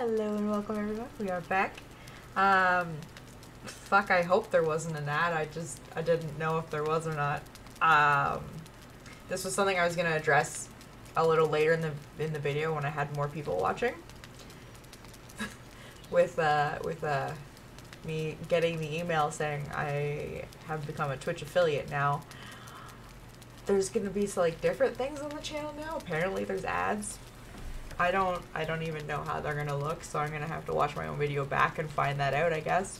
Hello and welcome everyone. We are back. Um, fuck. I hope there wasn't an ad. I just I didn't know if there was or not. Um, this was something I was gonna address a little later in the in the video when I had more people watching. with uh with uh me getting the email saying I have become a Twitch affiliate now. There's gonna be like different things on the channel now. Apparently, there's ads. I don't I don't even know how they're gonna look, so I'm gonna have to watch my own video back and find that out, I guess.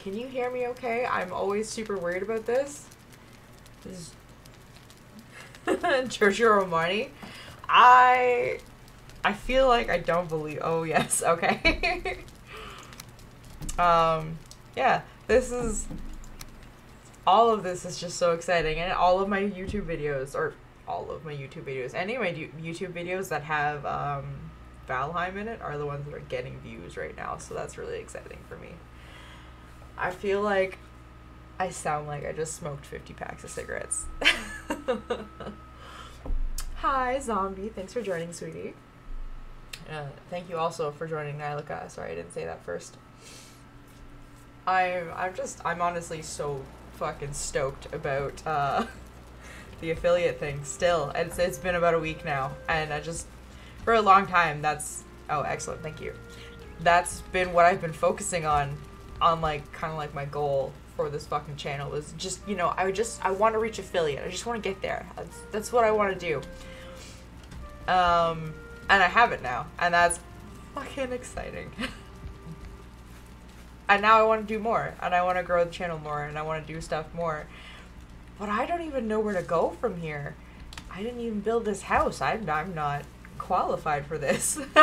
Can you hear me okay? I'm always super worried about this. This is. Giorgio Armani. I I feel like I don't believe oh yes, okay. um yeah, this is all of this is just so exciting and all of my YouTube videos or all of my YouTube videos. Any of my YouTube videos that have um, Valheim in it are the ones that are getting views right now, so that's really exciting for me. I feel like I sound like I just smoked 50 packs of cigarettes. Hi, zombie. Thanks for joining, sweetie. Uh, thank you also for joining Nylika. Sorry I didn't say that first. I'm I'm just I'm honestly so fucking stoked about uh the affiliate thing still. It's it's been about a week now and I just for a long time that's oh excellent, thank you. That's been what I've been focusing on on like kind of like my goal for this fucking channel is just, you know, I just I want to reach affiliate. I just want to get there. That's that's what I want to do. Um and I have it now and that's fucking exciting. and now I want to do more and I want to grow the channel more and I want to do stuff more but I don't even know where to go from here. I didn't even build this house. I'm, I'm not qualified for this.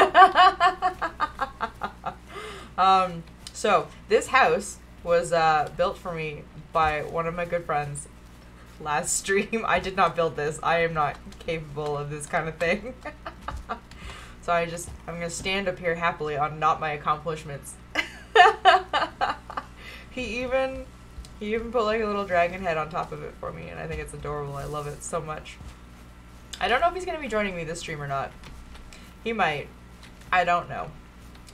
um, so, this house was uh, built for me by one of my good friends last stream. I did not build this. I am not capable of this kind of thing. so I just, I'm going to stand up here happily on not my accomplishments. he even he even put like a little dragon head on top of it for me, and I think it's adorable. I love it so much. I don't know if he's gonna be joining me this stream or not. He might. I don't know.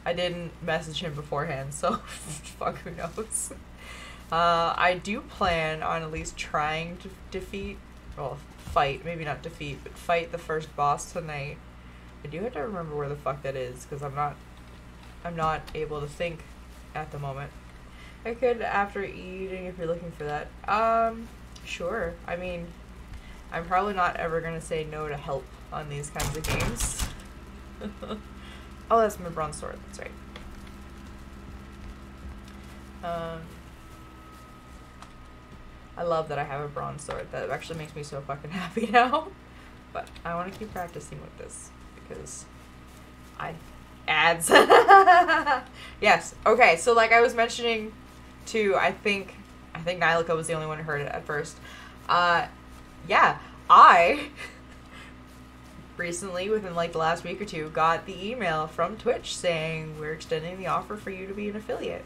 I didn't message him beforehand, so fuck who knows. Uh, I do plan on at least trying to defeat, well, fight, maybe not defeat, but fight the first boss tonight. I do have to remember where the fuck that is, because I'm not, I'm not able to think at the moment. I could after eating if you're looking for that. Um, sure. I mean, I'm probably not ever gonna say no to help on these kinds of games. oh, that's my bronze sword. That's right. Um, I love that I have a bronze sword. That actually makes me so fucking happy now. But I want to keep practicing with this because I ads. yes. Okay. So like I was mentioning to I think I think Nylika was the only one who heard it at first. Uh, yeah, I recently, within like the last week or two, got the email from Twitch saying we're extending the offer for you to be an affiliate.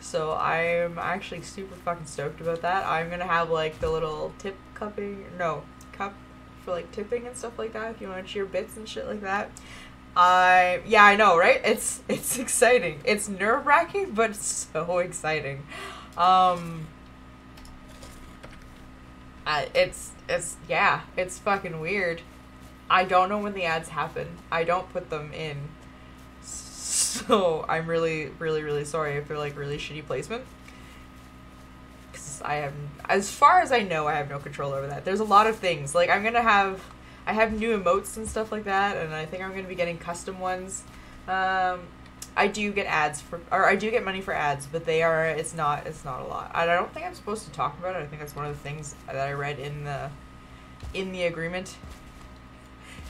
So I'm actually super fucking stoked about that. I'm gonna have like the little tip cupping, no, cup for like tipping and stuff like that if you want to cheer bits and shit like that. I yeah, I know, right? It's it's exciting. It's nerve wracking, but so exciting. Um, I, it's it's yeah, it's fucking weird. I don't know when the ads happen. I don't put them in. So I'm really, really, really sorry if they're like really shitty placement. Cause I have, as far as I know, I have no control over that. There's a lot of things. Like I'm gonna have I have new emotes and stuff like that, and I think I'm to be getting custom ones. Um, I do get ads for, or I do get money for ads, but they are, it's not, it's not a lot. I don't think I'm supposed to talk about it. I think that's one of the things that I read in the, in the agreement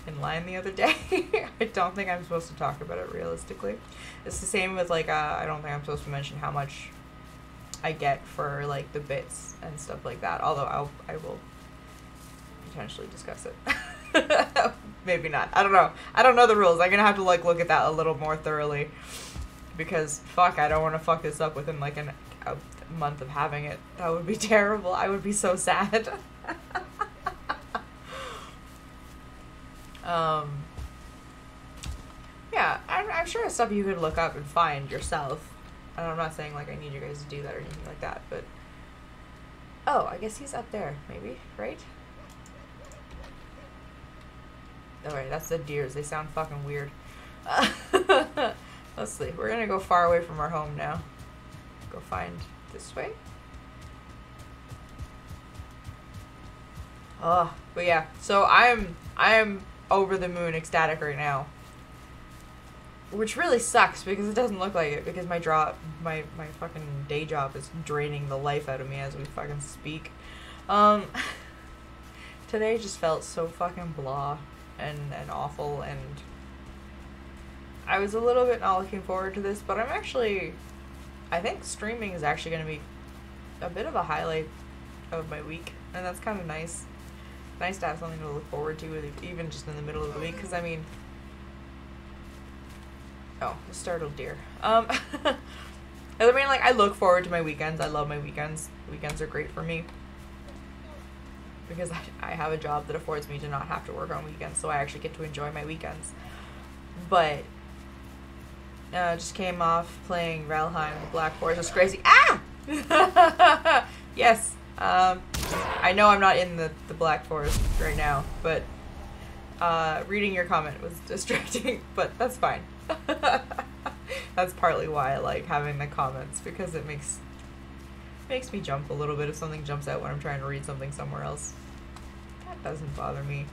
in line the other day. I don't think I'm supposed to talk about it realistically. It's the same with like, uh, I don't think I'm supposed to mention how much I get for like the bits and stuff like that. Although I'll, I will potentially discuss it. Maybe not. I don't know. I don't know the rules. I'm gonna have to like look at that a little more thoroughly because fuck, I don't want to fuck this up within like an, a month of having it. That would be terrible. I would be so sad. um. Yeah, I'm, I'm sure it's stuff you could look up and find yourself. And I'm not saying like I need you guys to do that or anything like that, but oh, I guess he's up there, maybe, right? Alright, that's the deers. They sound fucking weird. Let's see. We're gonna go far away from our home now. Go find this way. Oh, but yeah. So I'm I'm over the moon ecstatic right now. Which really sucks because it doesn't look like it because my job my my fucking day job is draining the life out of me as we fucking speak. Um today just felt so fucking blah and and awful and I was a little bit not looking forward to this, but I'm actually I think streaming is actually going to be a bit of a highlight of my week, and that's kind of nice. Nice to have something to look forward to, even just in the middle of the week. Because I mean, oh, a startled deer. Um, I mean, like I look forward to my weekends. I love my weekends. Weekends are great for me because I, have a job that affords me to not have to work on weekends, so I actually get to enjoy my weekends. But uh, just came off playing Valheim Black Forest. It's crazy. Ah! yes. Um, I know I'm not in the, the Black Forest right now, but uh, reading your comment was distracting, but that's fine. that's partly why I like having the comments because it makes makes me jump a little bit if something jumps out when I'm trying to read something somewhere else. That doesn't bother me.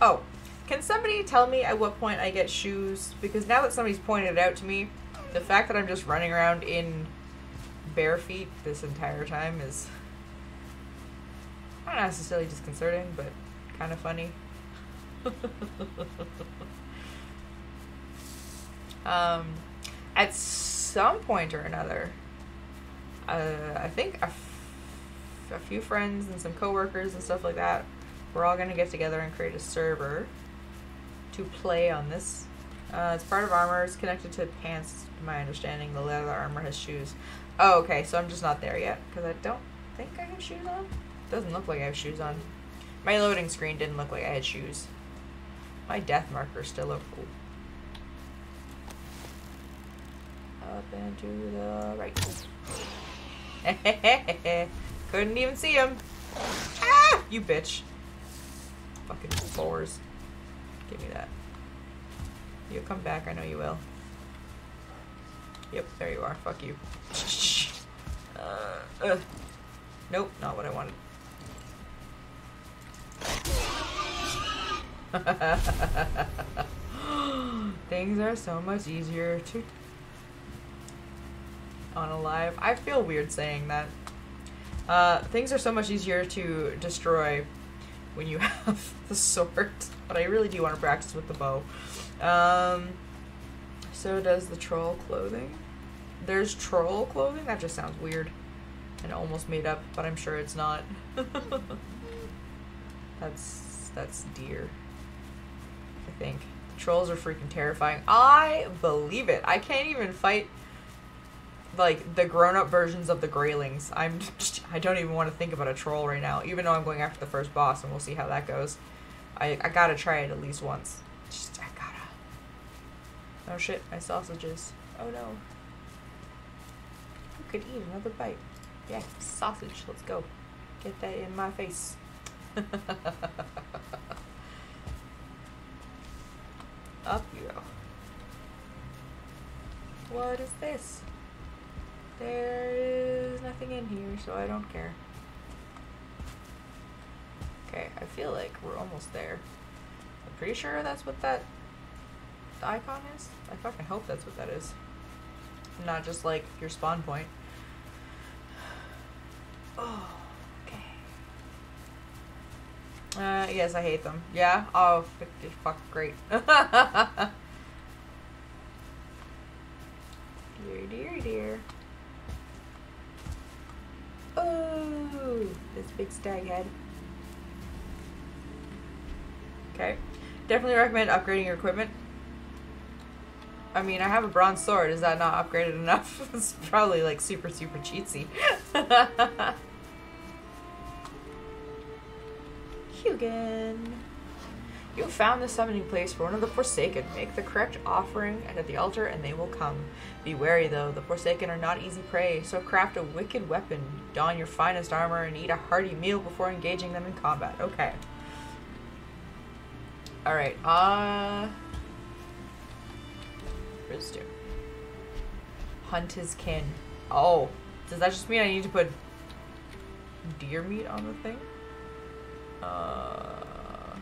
Oh, can somebody tell me at what point I get shoes? Because now that somebody's pointed it out to me, the fact that I'm just running around in bare feet this entire time is not necessarily disconcerting, but kind of funny. um, at some point or another, uh, I think a, few friends and some coworkers and stuff like that, we're all gonna get together and create a server to play on this. Uh, it's part of armor. It's connected to pants, to my understanding. The leather armor has shoes. Oh, okay, so I'm just not there yet, because I don't think I have shoes on. Doesn't look like I have shoes on. My loading screen didn't look like I had shoes. My death marker still look cool. Up and to the right. Couldn't even see him. Ah! You bitch. Fucking floors. Give me that. You'll come back, I know you will. Yep, there you are. Fuck you. Uh. Nope, not what I wanted. Things are so much easier to on a. I feel weird saying that. Uh, things are so much easier to destroy when you have the sword, but I really do want to practice with the bow. Um, so does the troll clothing. There's troll clothing? That just sounds weird and almost made up, but I'm sure it's not. that's that's deer. I think. Trolls are freaking terrifying. I believe it. I can't even fight like the grown-up versions of the Greylings. I'm just, I don't even want to think about a troll right now, even though I'm going after the first boss, and we'll see how that goes. I I gotta try it at least once. Just I gotta. Oh shit, my sausages. Oh no. I could eat another bite. Yeah, sausage. Let's go. Get that in my face. Up you go. What is this? There is nothing in here, so I don't care. Okay, I feel like we're almost there. I'm pretty sure that's what that icon is. I fucking hope that's what that is. Not just like your spawn point. Oh, okay. Uh, yes, I hate them. Yeah? Oh, fuck, great. dear, dear, dear. Oh, this big stag head. Okay. Definitely recommend upgrading your equipment. I mean, I have a bronze sword. Is that not upgraded enough? it's probably like super, super cheatsy. Hugin. You found the summoning place for one of the Forsaken. Make the correct offering at the altar and they will come. Be wary though, the Forsaken are not easy prey, so craft a wicked weapon, don your finest armor, and eat a hearty meal before engaging them in combat. Okay. Alright, uh... Where's two? Hunt his kin. Oh. Does that just mean I need to put deer meat on the thing? Uh...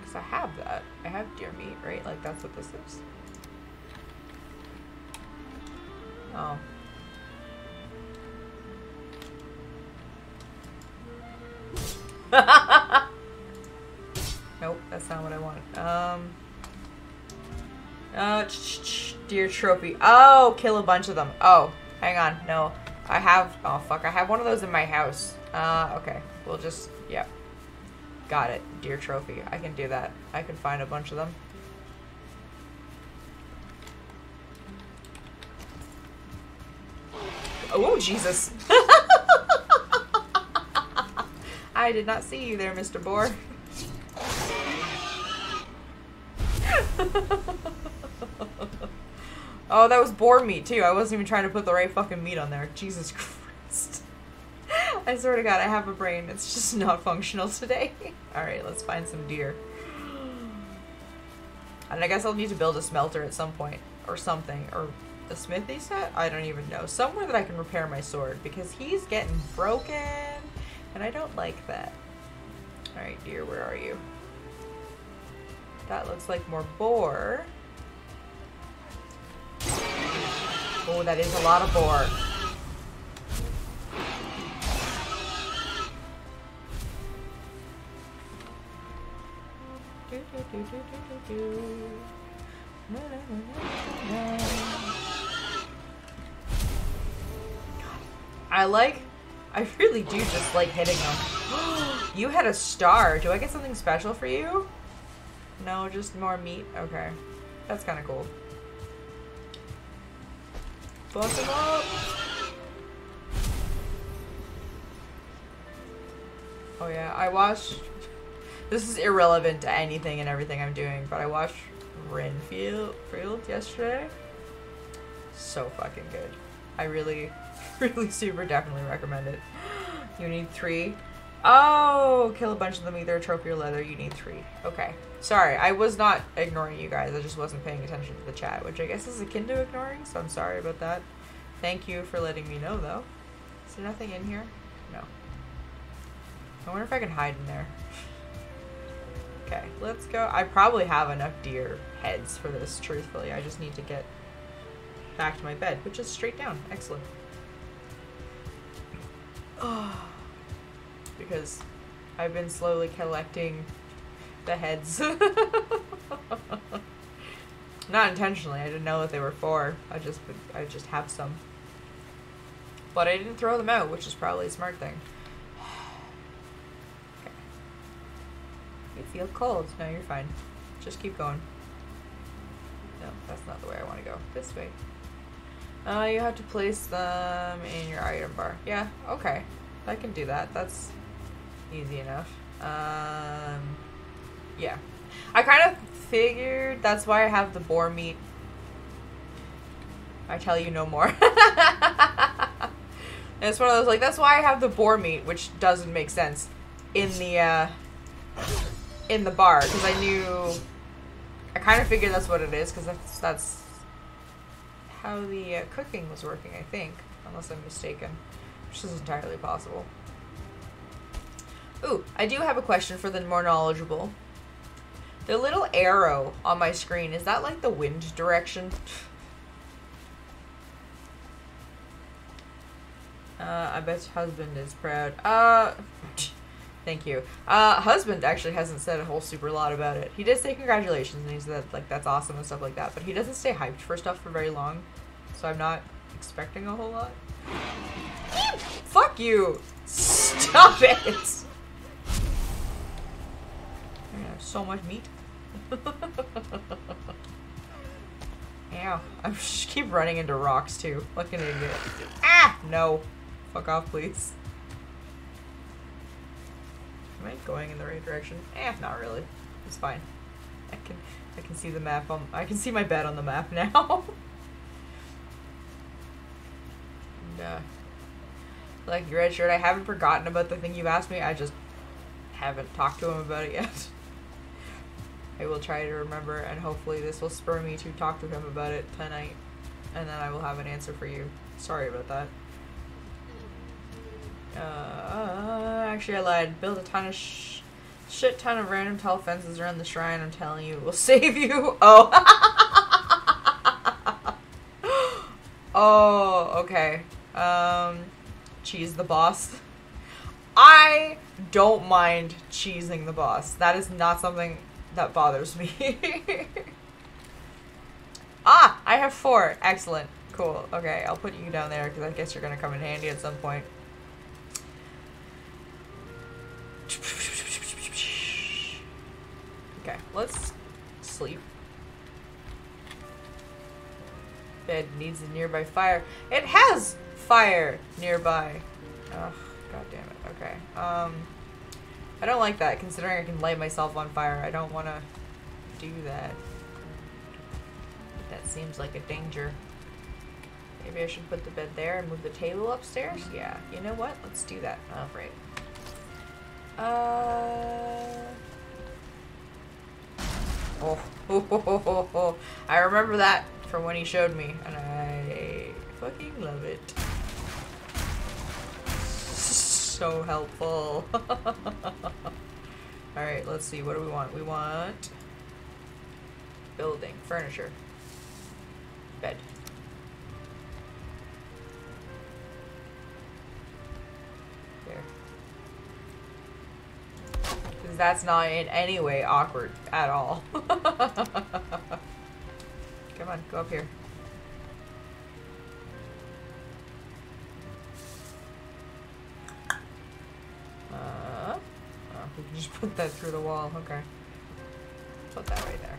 Because I have that. I have deer meat, right? Like, that's what this is. Oh. nope, that's not what I want. Um... Uh, deer trophy. Oh, kill a bunch of them. Oh, hang on. No, I have. Oh fuck, I have one of those in my house. Uh, okay. We'll just. Yep. Got it. Deer trophy. I can do that. I can find a bunch of them. Oh Jesus! I did not see you there, Mr. Boar. oh, that was boar meat too. I wasn't even trying to put the right fucking meat on there. Jesus Christ. I swear to God, I have a brain. It's just not functional today. Alright, let's find some deer. And I guess I'll need to build a smelter at some point. Or something. Or a smithy set? I don't even know. Somewhere that I can repair my sword. Because he's getting broken. And I don't like that. Alright, dear, where are you? That looks like more boar. Oh, that is a lot of boar. I like, I really do just like hitting them. you had a star. Do I get something special for you? No, just more meat? Okay. That's kind of cool. Bust him up! Oh yeah, I watched... This is irrelevant to anything and everything I'm doing, but I watched Renfield Field yesterday. So fucking good. I really, really super definitely recommend it. You need three. Oh, kill a bunch of them, either trophy or leather. You need three. Okay. Sorry, I was not ignoring you guys. I just wasn't paying attention to the chat, which I guess is akin to ignoring, so I'm sorry about that. Thank you for letting me know, though. Is there nothing in here? No. I wonder if I can hide in there. okay, let's go. I probably have enough deer heads for this, truthfully. I just need to get back to my bed, which is straight down. Excellent. Oh. because I've been slowly collecting the heads. Not intentionally. I didn't know what they were for. I just I just have some. But I didn't throw them out, which is probably a smart thing. You feel cold. No, you're fine. Just keep going. No, that's not the way I want to go. This way. Uh, you have to place them in your item bar. Yeah, okay. I can do that. That's easy enough. Um, yeah. I kind of figured that's why I have the boar meat. I tell you no more. it's one of those, like, that's why I have the boar meat, which doesn't make sense, in the, uh, in the bar, because I knew, I kind of figured that's what it is, because that's, that's how the uh, cooking was working, I think, unless I'm mistaken, which is entirely possible. Ooh, I do have a question for the more knowledgeable. The little arrow on my screen, is that like the wind direction? Uh, I bet husband is proud. Uh, thank you. Uh, husband actually hasn't said a whole super lot about it. He did say congratulations and he said like that's awesome and stuff like that, but he doesn't stay hyped for stuff for very long, so I'm not expecting a whole lot. Fuck you! Stop it! I have so much meat. Ow. I just keep running into rocks too. Like idiot. Ah! No. Fuck off, please. Am I going in the right direction? Eh, not really. It's fine. I can I can see the map on I can see my bed on the map now. Uh, like red shirt, I haven't forgotten about the thing you asked me. I just haven't talked to him about it yet. I will try to remember, and hopefully this will spur me to talk to him about it tonight, and then I will have an answer for you. Sorry about that. Uh, actually, I lied. Build a ton of sh shit ton of random tall fences around the shrine. I'm telling you, it will save you. Oh. oh, okay. Um, cheese the boss. I don't mind cheesing the boss. That is not something that bothers me. ah, I have four. Excellent. Cool. Okay, I'll put you down there because I guess you're going to come in handy at some point. Okay, let's sleep. Bed needs a nearby fire. It has fire nearby. Ugh, god damn it. Okay. Um, I don't like that, considering I can light myself on fire. I don't want to do that. That seems like a danger. Maybe I should put the bed there and move the table upstairs? Yeah. You know what? Let's do that. Oh. Uh... Oh. oh, I remember that from when he showed me, and I fucking love it. So helpful. Alright, let's see. What do we want? We want building, furniture, bed. There. Because that's not in any way awkward at all. Come on, go up here. Uh, oh, we can just put that through the wall. Okay. Put that right there.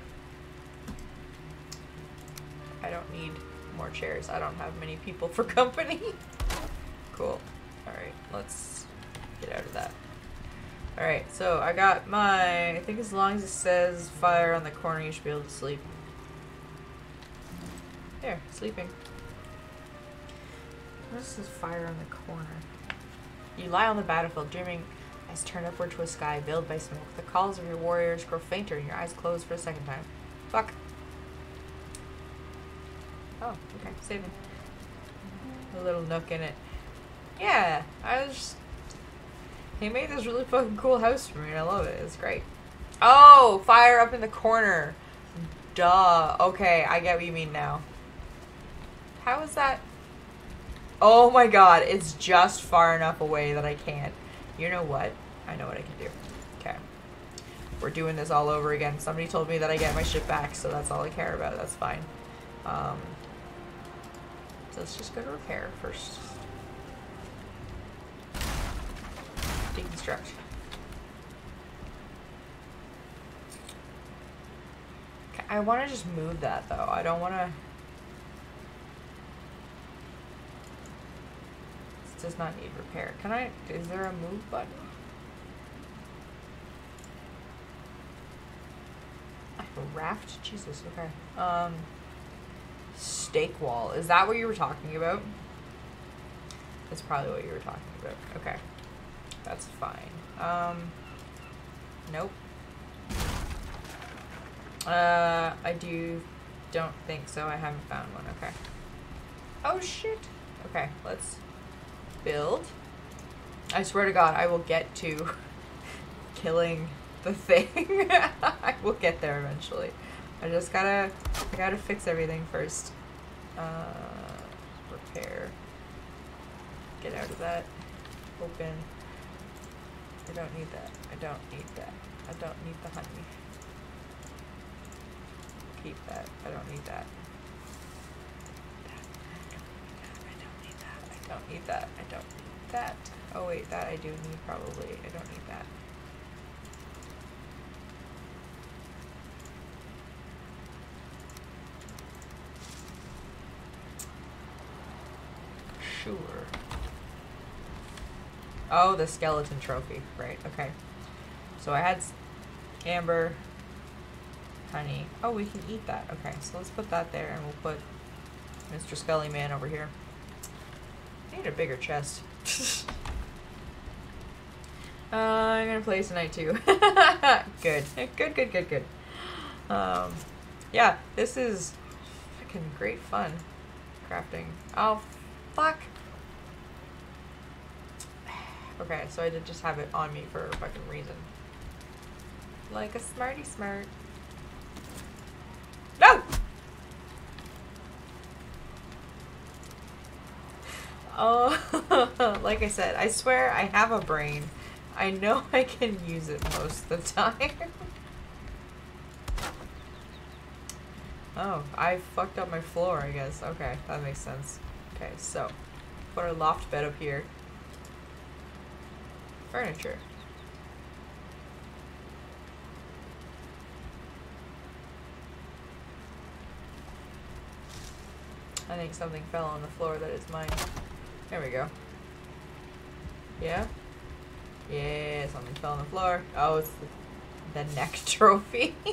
I don't need more chairs. I don't have many people for company. cool. Alright, let's get out of that. Alright, so I got my... I think as long as it says fire on the corner, you should be able to sleep. There, sleeping. Says fire on the corner? You lie on the battlefield, dreaming as turned upward to a sky veiled by smoke. The calls of your warriors grow fainter and your eyes close for a second time. Fuck. Oh, okay, saving. A little nook in it. Yeah, I was just... He made this really fucking cool house for me and I love it. It's great. Oh, fire up in the corner. Duh. Okay, I get what you mean now. How is that? Oh my god, it's just far enough away that I can't. You know what? I know what I can do. Okay. We're doing this all over again. Somebody told me that I get my shit back, so that's all I care about. That's fine. Um, so let's just go to repair first. Deconstruct. I want to just move that though. I don't want to... does not need repair. Can I, is there a move button? I have a raft? Jesus, okay. Um, stake wall. Is that what you were talking about? That's probably what you were talking about. Okay. That's fine. Um, nope. Uh, I do, don't think so. I haven't found one. Okay. Oh, shit. Okay, let's build. I swear to God, I will get to killing the thing. I will get there eventually. I just gotta, I gotta fix everything first. Uh, repair. Get out of that. Open. I don't need that. I don't need that. I don't need the honey. Keep that. I don't need that. Don't need that. I don't need that. Oh wait, that I do need probably. I don't need that. Sure. Oh, the skeleton trophy. Right, okay. So I had amber, honey. Oh, we can eat that. Okay, so let's put that there and we'll put Mr. Scully Man over here. Need a bigger chest. uh, I'm gonna play tonight too. good. Good, good, good, good. Um, yeah, this is fucking great fun. Crafting. Oh, fuck. Okay, so I did just have it on me for a fucking reason. Like a smarty smart. No! Oh, like I said, I swear I have a brain. I know I can use it most of the time. oh, I fucked up my floor, I guess. Okay, that makes sense. Okay, so, put our loft bed up here. Furniture. I think something fell on the floor that is mine. There we go. Yeah? Yeah, something fell on the floor. Oh, it's the, the neck trophy.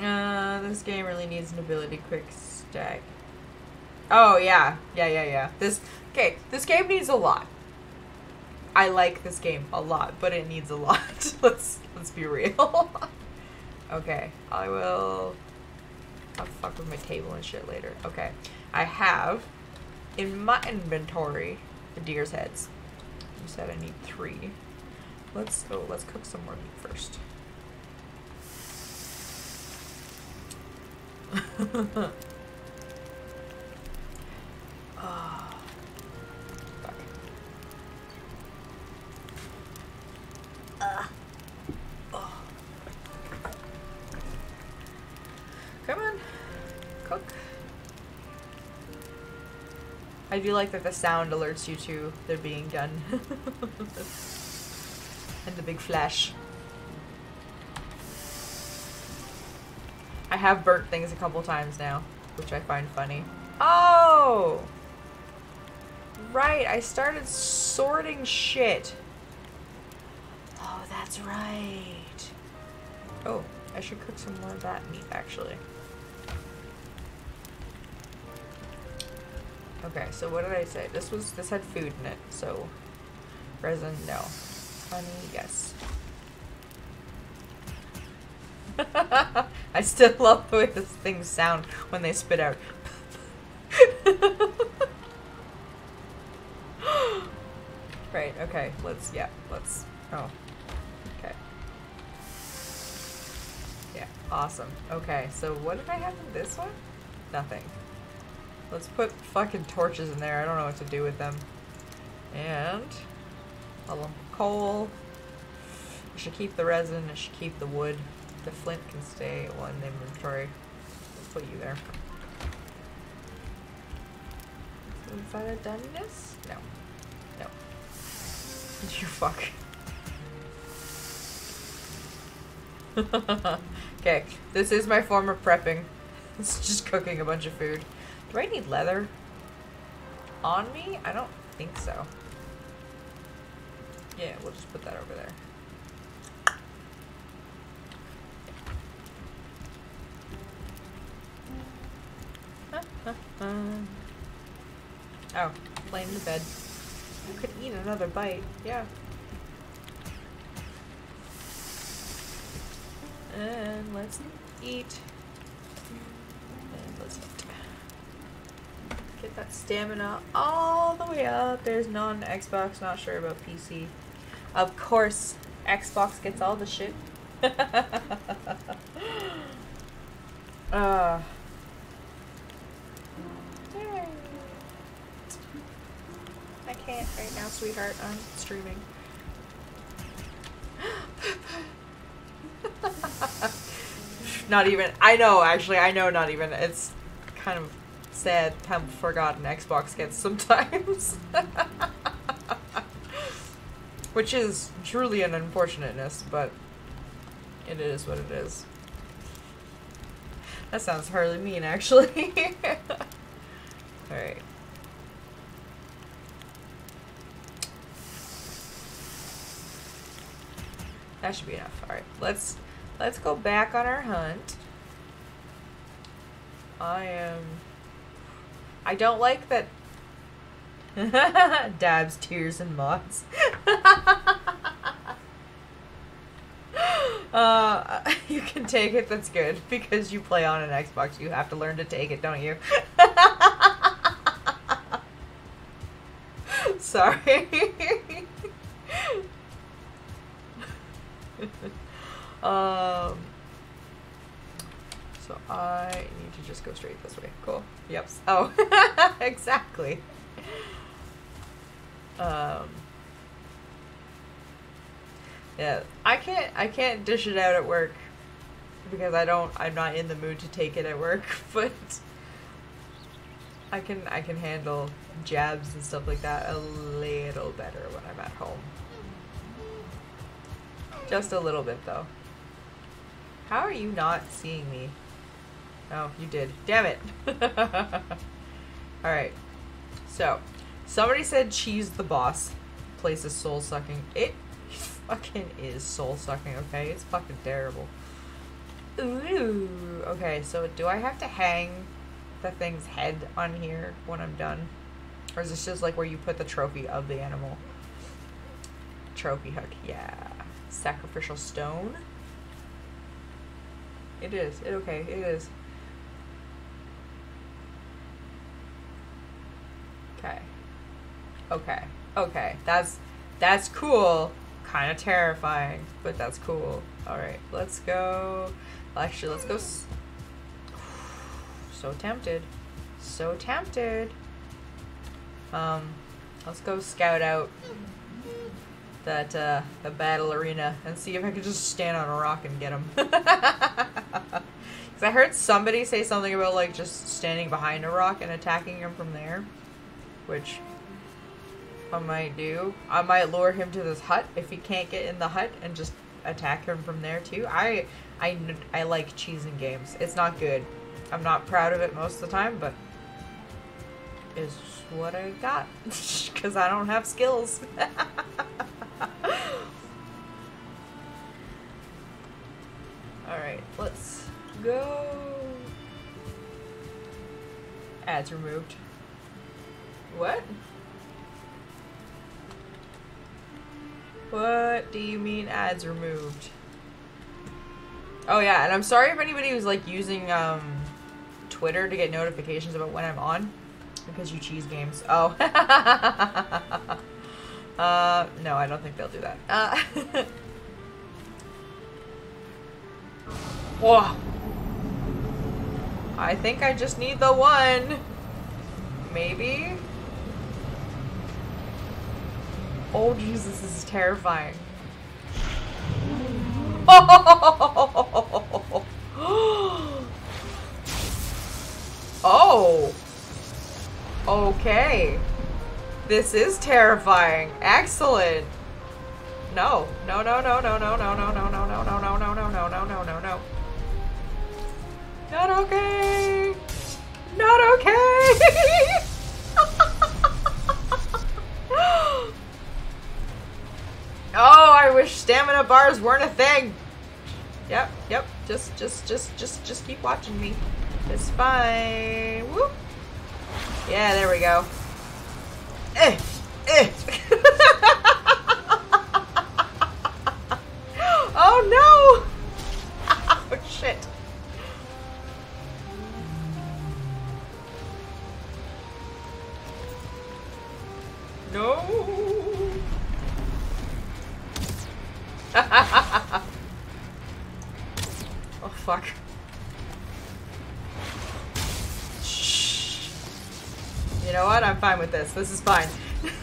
uh, this game really needs an ability quick stack. Oh, yeah. Yeah, yeah, yeah. This, okay, this game needs a lot. I like this game a lot, but it needs a lot. let's, let's be real. okay, I will I'll fuck with my table and shit later. Okay. I have in my inventory the deer's heads. You said I need three. Let's oh let's cook some more meat first. oh. Uh. I do like that the sound alerts you to they're being done. and the big flash. I have burnt things a couple times now, which I find funny. Oh! Right, I started sorting shit. Oh, that's right. Oh, I should cook some more of that meat, actually. Okay, so what did I say? This was this had food in it, so resin, no. Honey, yes. I still love the way these things sound when they spit out. right, okay, let's, yeah, let's, oh, okay. Yeah, awesome. Okay, so what did I have in this one? Nothing. Let's put fucking torches in there. I don't know what to do with them. And a lump of coal. I should keep the resin. I should keep the wood. The flint can stay one inventory. Let's put you there. Is that a doneness? No. No. You fuck. okay, this is my form of prepping. It's just cooking a bunch of food. Do I need leather on me? I don't think so. Yeah, we'll just put that over there. oh, laying in the bed. You could eat another bite. Yeah. And let's eat. And let's eat. Get that stamina all the way up. There's non-Xbox, not sure about PC. Of course, Xbox gets all the shit. uh, I can't right now, sweetheart. I'm streaming. not even. I know, actually. I know, not even. It's kind of sad how forgotten Xbox gets sometimes. Which is truly an unfortunateness, but it is what it is. That sounds hardly mean, actually. Alright. That should be enough. All right, let's let's go back on our hunt. I am. I don't like that. Dabs, tears, and mods. uh, you can take it. That's good because you play on an Xbox. You have to learn to take it, don't you? Sorry. um. So I need to just go straight this way. Cool. Yep. Oh, exactly. Um. Yeah, I can't. I can't dish it out at work because I don't. I'm not in the mood to take it at work. But I can. I can handle jabs and stuff like that a little better when I'm at home. Just a little bit though. How are you not seeing me? Oh, you did. Damn it. Alright. So, somebody said cheese the boss. Place is soul sucking. It fucking is soul sucking, okay? It's fucking terrible. Ooh. Okay, so do I have to hang the thing's head on here when I'm done? Or is this just like where you put the trophy of the animal? Trophy hook, yeah. Sacrificial stone? It is. It okay, it is. Okay. Okay. Okay. That's that's cool. Kind of terrifying, but that's cool. All right, let's go. Actually, let's go. So tempted. So tempted. Um, let's go scout out that uh, the battle arena and see if I can just stand on a rock and get him. Because I heard somebody say something about like just standing behind a rock and attacking him from there, which I might do. I might lure him to this hut if he can't get in the hut and just attack him from there too. I I I like cheesing games. It's not good. I'm not proud of it most of the time, but is what I got because I don't have skills. All right, let's go. Ads removed. What? What do you mean ads removed? Oh yeah, and I'm sorry if anybody was like using um, Twitter to get notifications about when I'm on. Because you cheese games. Oh. uh, no, I don't think they'll do that. Uh, Whoa. I think I just need the one. Maybe? Oh, Jesus, this is terrifying. Oh! Okay. This is terrifying. Excellent. No. No, no, no, no, no, no, no, no, no, no, no, no, no, no, no, no, no, no, no. Not okay. Not okay. Oh, I wish stamina bars weren't a thing. Yep, yep. Just, just, just, just, just keep watching me. It's fine. Whoop. Yeah, there we go. Eh, eh. oh no! Oh shit. No. oh fuck. Shh. You know what? I'm fine with this. This is fine.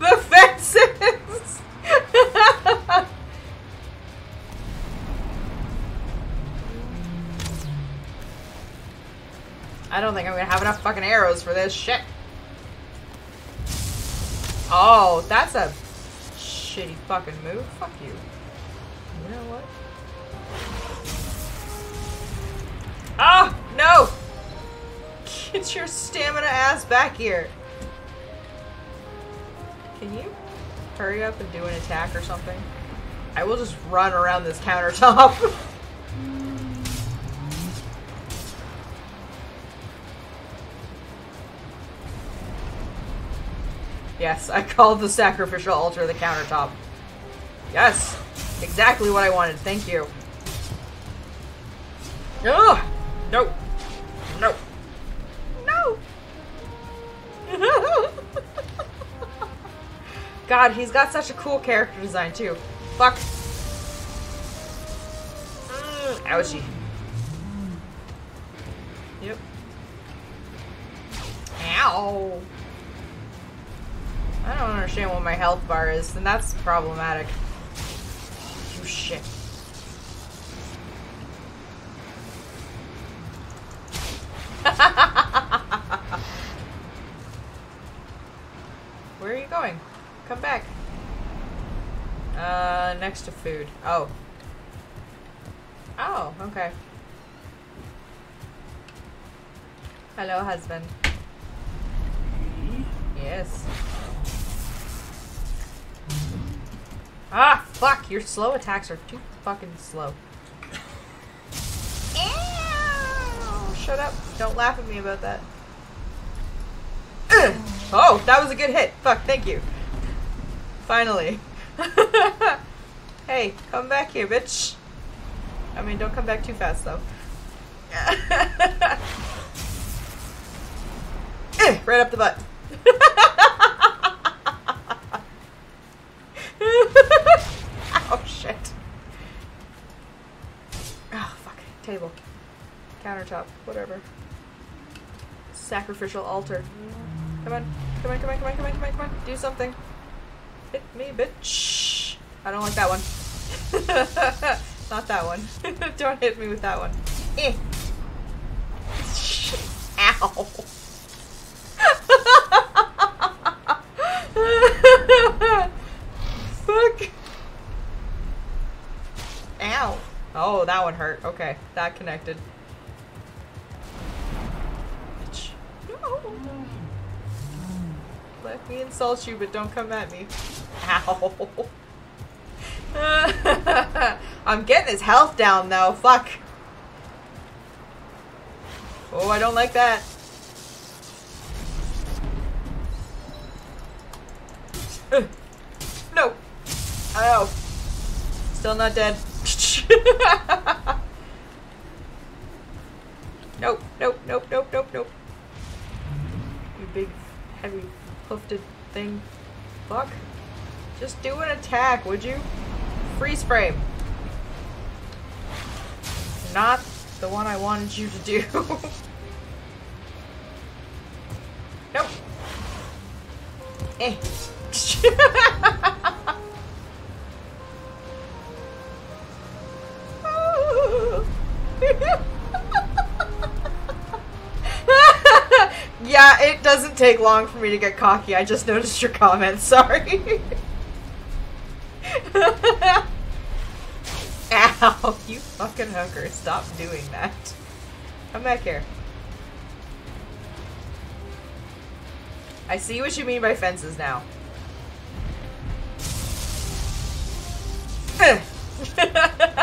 the fences! I don't think I'm gonna have enough fucking arrows for this shit. Oh, that's a shitty fucking move. Fuck you. You know what? Ah, no! Get your stamina ass back here. Can you? hurry up and do an attack or something? I will just run around this countertop. yes, I called the sacrificial altar the countertop. Yes, exactly what I wanted. Thank you. Ugh! No! No! No! God, he's got such a cool character design too. Fuck. Mm, ouchie. Yep. Ow. I don't understand what my health bar is, and that's problematic. You shit. Where are you going? Come back. Uh, next to food. Oh. Oh, okay. Hello, husband. Yes. Ah, fuck! Your slow attacks are too fucking slow. Ow! Shut up. Don't laugh at me about that. Oh, that was a good hit. Fuck, thank you. Finally. hey, come back here, bitch. I mean, don't come back too fast, though. Right up the butt. oh, shit. Oh, fuck. Table. Countertop. Whatever. Sacrificial altar. Come on. Come on, come on, come on, come on, come on, come on. Do something. Hit me, bitch. I don't like that one. Not that one. don't hit me with that one. Eh. Ow. Fuck. Ow. Oh, that one hurt. Okay, that connected. Bitch. No. Let me insult you, but don't come at me. Ow. I'm getting his health down, though. Fuck. Oh, I don't like that. Uh, no. Ow. Still not dead. nope, nope, nope, nope, nope, nope. You big, heavy, hoofed thing. Fuck. Just do an attack, would you? Freeze frame. Not the one I wanted you to do. nope. Eh. yeah, it doesn't take long for me to get cocky. I just noticed your comment. Sorry. Ow, you fucking hooker. Stop doing that. Come back here. I see what you mean by fences now.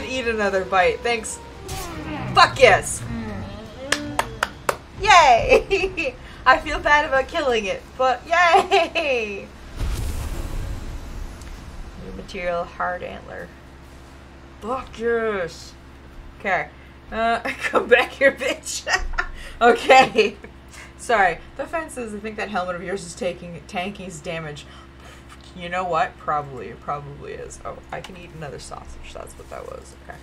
could eat another bite. Thanks. Fuck yes. Yay! I feel bad about killing it, but yay! New material, hard antler. Fuck yes! Okay. Uh, come back here, bitch. okay. Sorry. The fences, I think that helmet of yours is taking Tanky's damage. You know what? Probably. It probably is. Oh, I can eat another sausage. That's what that was. Okay.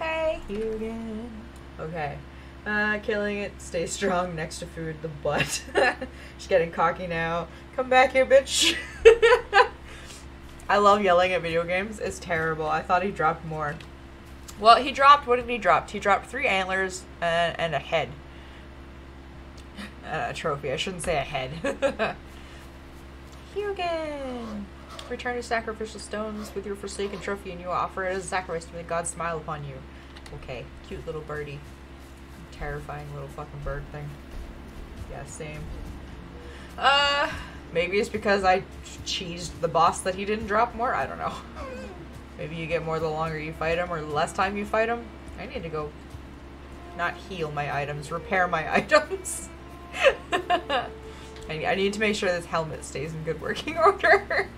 Hey, you again. Okay. Uh, killing it. Stay strong next to food. The butt. She's getting cocky now. Come back here, bitch. I love yelling at video games. It's terrible. I thought he dropped more. Well, he dropped. What did he drop? He dropped three antlers and, and a head. Uh, a trophy. I shouldn't say a head. Hugin! Return to sacrificial stones with your forsaken trophy, and you offer it as a sacrifice to make God smile upon you. Okay, cute little birdie. Terrifying little fucking bird thing. Yeah, same. Uh, maybe it's because I cheesed the boss that he didn't drop more. I don't know. Maybe you get more the longer you fight him or the less time you fight him. I need to go not heal my items, repair my items. I, need to make sure this helmet stays in good working order.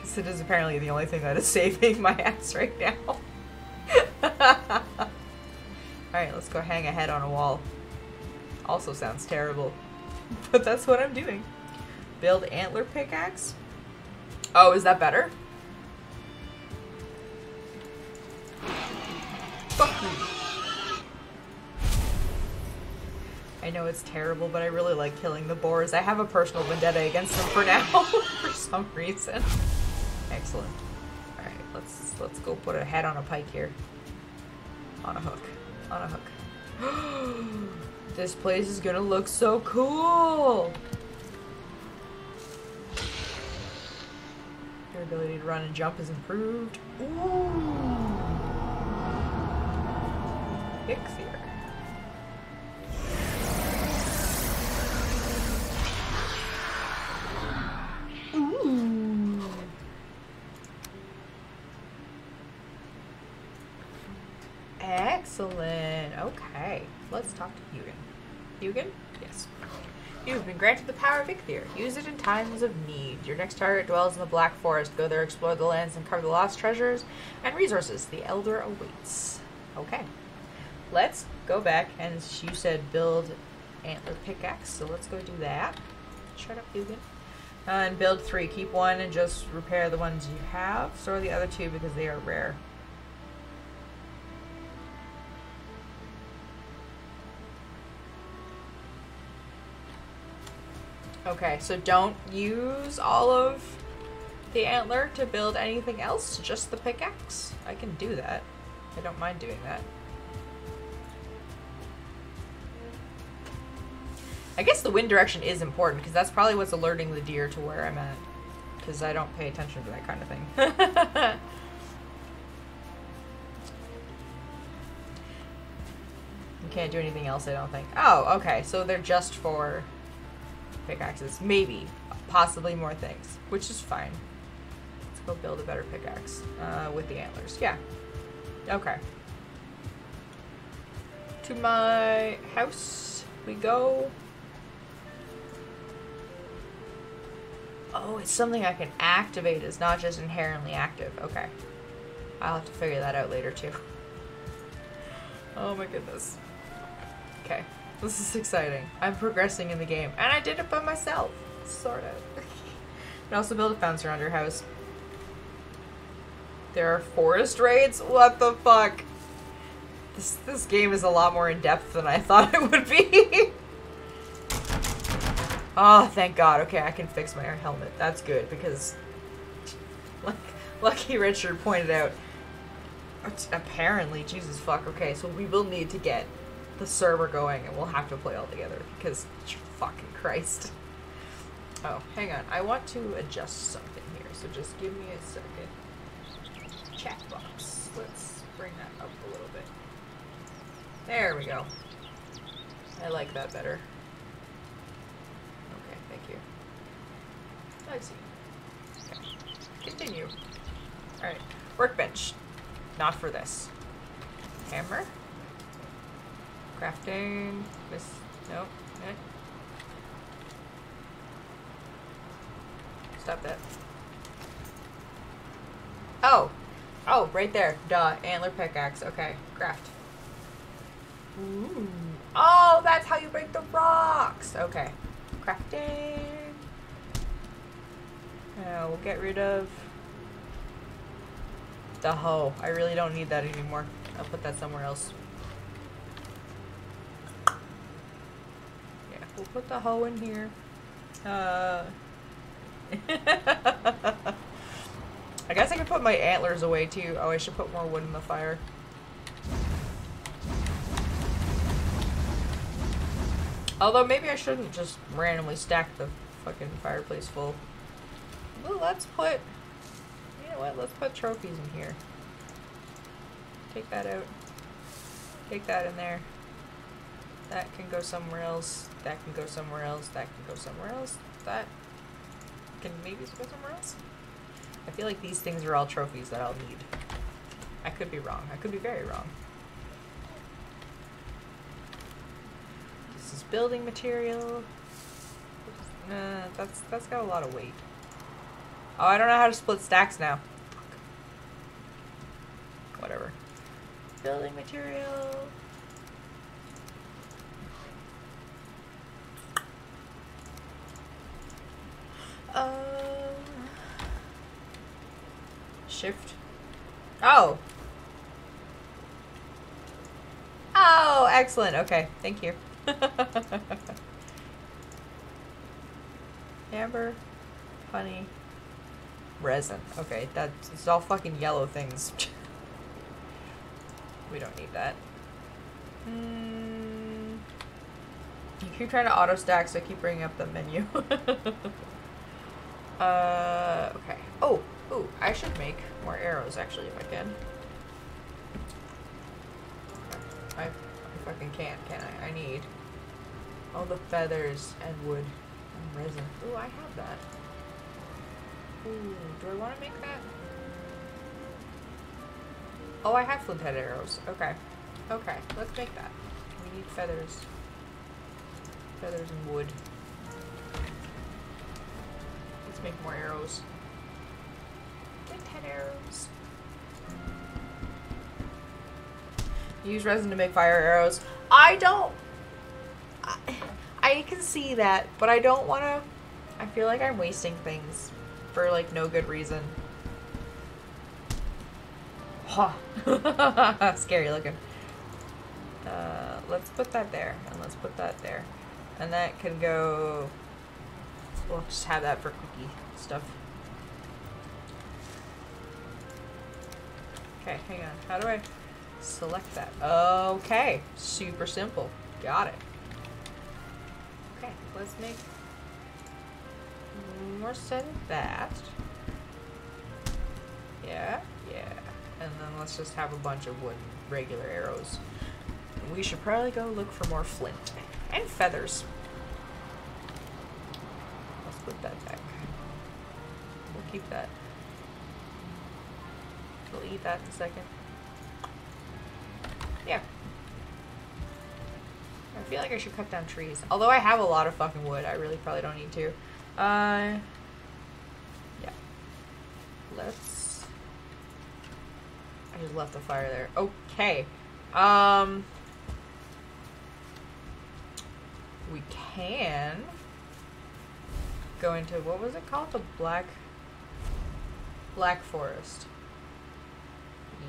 Because it is apparently the only thing that is saving my ass right now. Alright, let's go hang a head on a wall. Also sounds terrible. But that's what I'm doing. Build antler pickaxe? Oh, is that better? Fuck you. I know it's terrible, but I really like killing the boars. I have a personal vendetta against them for now, for some reason. Excellent. Alright, let's let's go put a head on a pike here. On a hook. On a hook. this place is gonna look so cool! Your ability to run and jump is improved. Ooh! Ixier. Excellent. Okay. Let's talk to Hugin. Hugin? Yes. You've been granted the power of Eikthyr. Use it in times of need. Your next target dwells in the Black Forest. Go there, explore the lands, and cover the lost treasures and resources. The Elder awaits. Okay. Let's go back and you said build antler pickaxe, so let's go do that. Shut up, Hugin. Uh, and build three. Keep one and just repair the ones you have. Store the other two because they are rare. Okay, so don't use all of the antler to build anything else, just the pickaxe. I can do that. I don't mind doing that. I guess the wind direction is important because that's probably what's alerting the deer to where I'm at. Because I don't pay attention to that kind of thing. you can't do anything else, I don't think. Oh, okay. So they're just for pickaxes. Maybe. Possibly more things. Which is fine. Let's go build a better pickaxe uh, with the antlers. Yeah. Okay. To my house we go. Oh, it's something I can activate. It's not just inherently active. Okay. I'll have to figure that out later too. Oh my goodness. Okay. This is exciting. I'm progressing in the game. And I did it by myself. Sort of. and also build a fence around your house. There are forest raids? What the fuck? This, this game is a lot more in-depth than I thought it would be. Oh, thank God. Okay, I can fix my helmet. That's good because, like Lucky Richard pointed out, apparently, Jesus fuck. Okay, so we will need to get the server going, and we'll have to play all together because, fucking Christ. Oh, hang on. I want to adjust something here, so just give me a second. Chat box. Let's bring that up a little bit. There we go. I like that better. I see. Continue. Alright. Workbench. Not for this. Hammer. Crafting. This. Nope. Eh. Stop that. Oh. Oh, right there. Duh. Antler pickaxe. Okay. Craft. Ooh. Oh, that's how you break the rocks. Okay. Crafting. Yeah, we'll get rid of the hoe. I really don't need that anymore. I'll put that somewhere else. Yeah, we'll put the hoe in here. Uh, I guess I can put my antlers away too. Oh, I should put more wood in the fire. Although maybe I shouldn't just randomly stack the fucking fireplace full. Well, let's put, you know what, let's put trophies in here. Take that out. Take that in there. That can go somewhere else. That can go somewhere else. That can go somewhere else. That can maybe go somewhere else. I feel like these things are all trophies that I'll need. I could be wrong. I could be very wrong. This is building material. Nah, that's that's got a lot of weight. Oh, I don't know how to split stacks now. Whatever. Building material. Um. Shift. Oh. Oh, excellent. Okay, thank you. Amber, honey, resin. Okay, that's it's all fucking yellow things. we don't need that. Mm. You keep trying to auto stack, so I keep bringing up the menu. uh, okay. Oh, oh, I should make more arrows actually if I can. I, I fucking can't, can I? I need all the feathers and wood and resin. Ooh, I have that. Ooh, do I want to make that? Oh, I have flint head arrows. Okay. Okay, let's make that. We need feathers. Feathers and wood. Let's make more arrows. Flint head arrows. Use resin to make fire arrows. I don't. I, I can see that, but I don't want to. I feel like I'm wasting things for like no good reason. Huh. Scary looking. Uh, let's put that there, and let's put that there. And that can go... We'll just have that for quickie stuff. Okay, hang on. How do I select that? Okay, super simple. Got it. Okay, let's make more of that. Yeah, yeah. And then let's just have a bunch of wooden regular arrows. We should probably go look for more flint. And feathers. Let's put that back. We'll keep that. We'll eat that in a second. Yeah. I feel like I should cut down trees. Although I have a lot of fucking wood, I really probably don't need to. Uh, yeah. Let's... I just left the fire there. Okay. Um... We can go into, what was it called? The Black... Black Forest.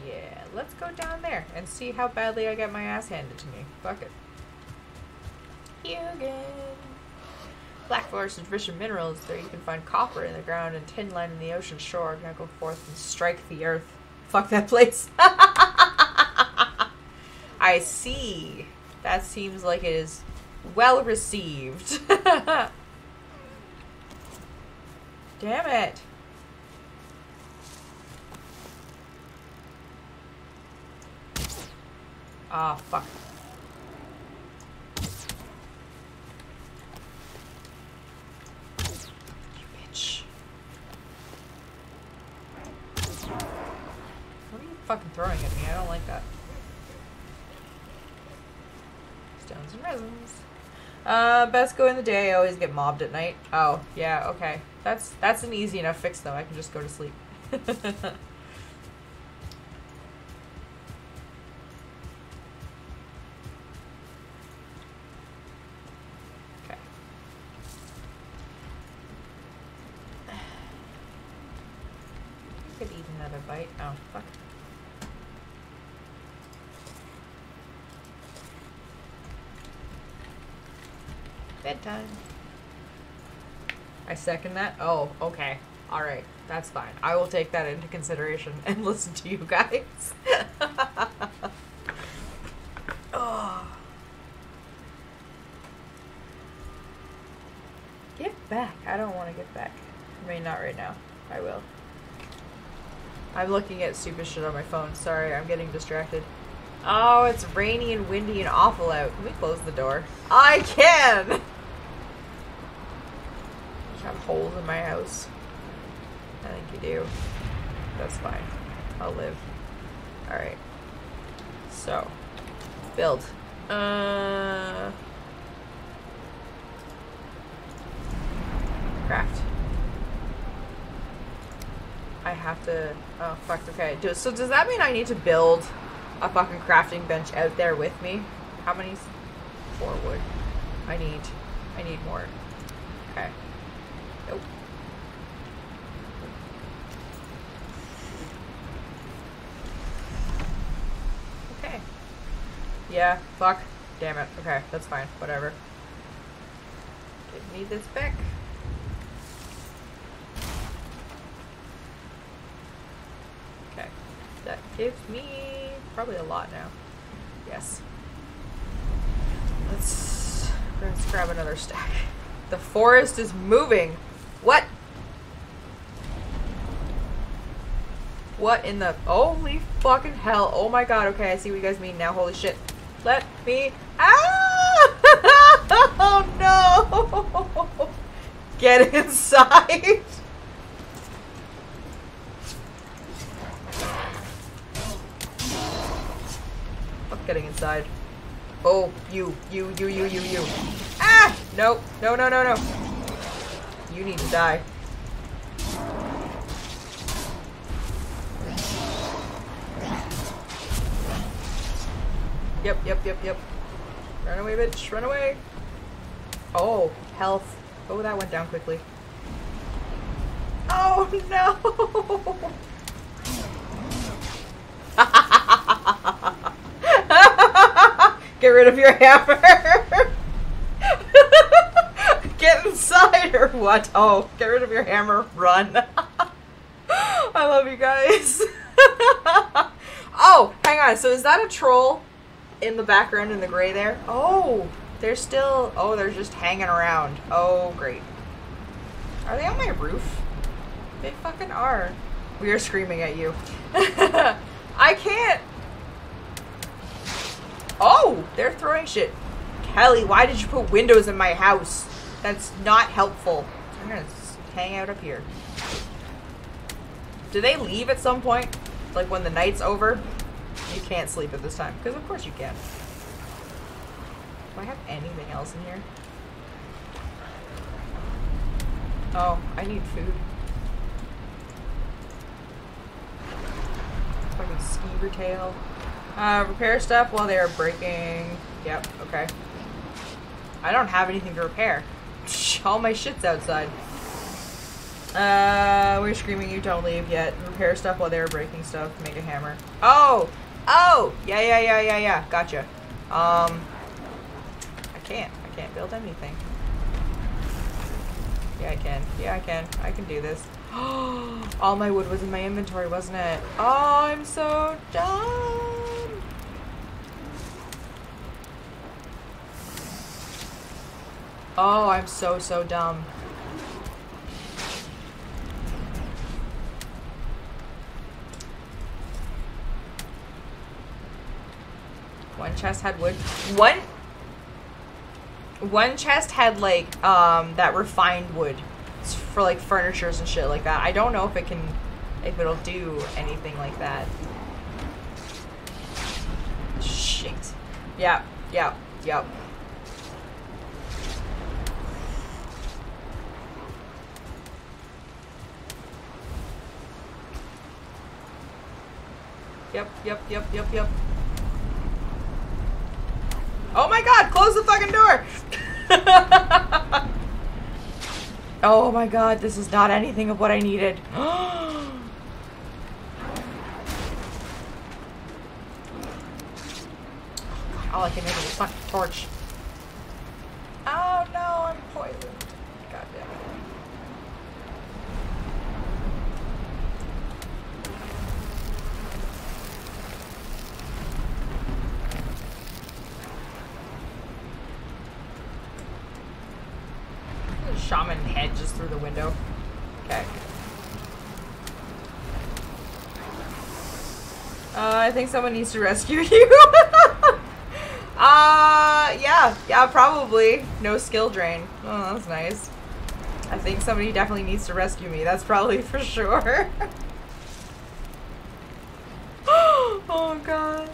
Yeah, let's go down there and see how badly I get my ass handed to me. Fuck it. Hugin. Black Forest is rich in minerals. There you can find copper in the ground and tin lined in the ocean shore. Now go forth and strike the earth. Fuck that place. I see. That seems like it is well received. Damn it. Ah, oh, fuck. You bitch. What are you fucking throwing at me? I don't like that. Stones and resins. Uh, best go in the day. I always get mobbed at night. Oh, yeah, okay. That's that's an easy enough fix though. I can just go to sleep. could eat another bite. Oh, fuck. Bedtime. I second that. Oh, okay. All right. That's fine. I will take that into consideration and listen to you guys. oh. Get back. I don't want to get back. I mean, not right now. I will. I'm looking at stupid shit on my phone. Sorry, I'm getting distracted. Oh, it's rainy and windy and awful out. Can we close the door? I can! Holes in my house. I think you do. That's fine. I'll live. Alright. So. Build. Uh... Craft. I have to... Oh, fuck, okay. Do, so does that mean I need to build a fucking crafting bench out there with me? How many? Four wood. I need... I need more. Okay. Nope. Okay. Yeah, fuck. Damn it. Okay, that's fine. Whatever. Give me this back. Okay. That gives me probably a lot now. Yes. Let's, let's grab another stack. The forest is moving. What? What in the holy fucking hell? Oh my god, okay, I see what you guys mean now. Holy shit. Let me Ah! oh no! Get inside! I'm getting inside. Oh, you, you, you, you, you, you. Ah! No, no, no, no, no. You need to die. Yep, yep, yep, yep. Run away, bitch. Run away. Oh, health. Oh, that went down quickly. Oh, no! Get rid of your hammer! get inside or what? Oh, get rid of your hammer. Run. I love you guys. oh, hang on. So is that a troll in the background in the gray there? Oh, they're still... Oh, they're just hanging around. Oh, great. Are they on my roof? They fucking are. We are screaming at you. I can't... Oh, they're throwing shit. Kelly, why did you put windows in my house? That's not helpful. I'm gonna hang out up here. Do they leave at some point? Like when the night's over? You can't sleep at this time. Because of course you can. Do I have anything else in here? Oh, I need food. Fucking skeever tail. Uh, repair stuff while they are breaking. Yep, okay. I don't have anything to repair. All my shit's outside. Uh, we're screaming you don't leave yet. Repair stuff while they are breaking stuff. Make a hammer. Oh! Oh! Yeah, yeah, yeah, yeah, yeah. Gotcha. Um, I can't. I can't build anything. Yeah, I can. Yeah, I can. I can do this. All my wood was in my inventory, wasn't it? Oh, I'm so dumb. Oh, I'm so, so dumb. Chest had wood. One one chest had like um that refined wood for like furnitures and shit like that. I don't know if it can if it'll do anything like that. Shit. Yep, yep, yep. Yep, yep, yep, yep, yep. Oh my god, close the fucking door! oh my god, this is not anything of what I needed. All I can make is a fucking torch. Oh no, I'm poisoned. God damn it. shaman head just through the window. Okay. Uh, I think someone needs to rescue you. uh, yeah, yeah, probably. No skill drain. Oh, that's nice. I think somebody definitely needs to rescue me. That's probably for sure. oh god.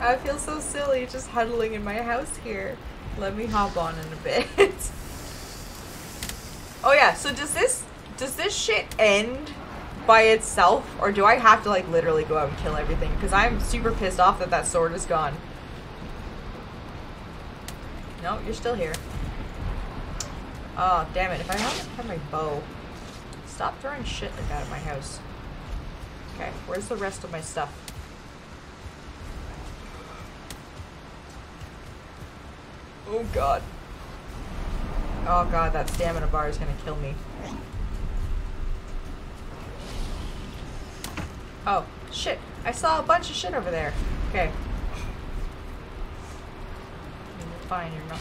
I feel so silly just huddling in my house here. Let me hop on in a bit. oh yeah, so does this does this shit end by itself or do I have to like literally go out and kill everything? Because I'm super pissed off that that sword is gone. No, you're still here. Oh, damn it. If I haven't had my bow. Stop throwing shit like that at my house. Okay, where's the rest of my stuff? Oh god. Oh god, that stamina bar is gonna kill me. Oh, shit. I saw a bunch of shit over there. Okay. You're fine, you're not.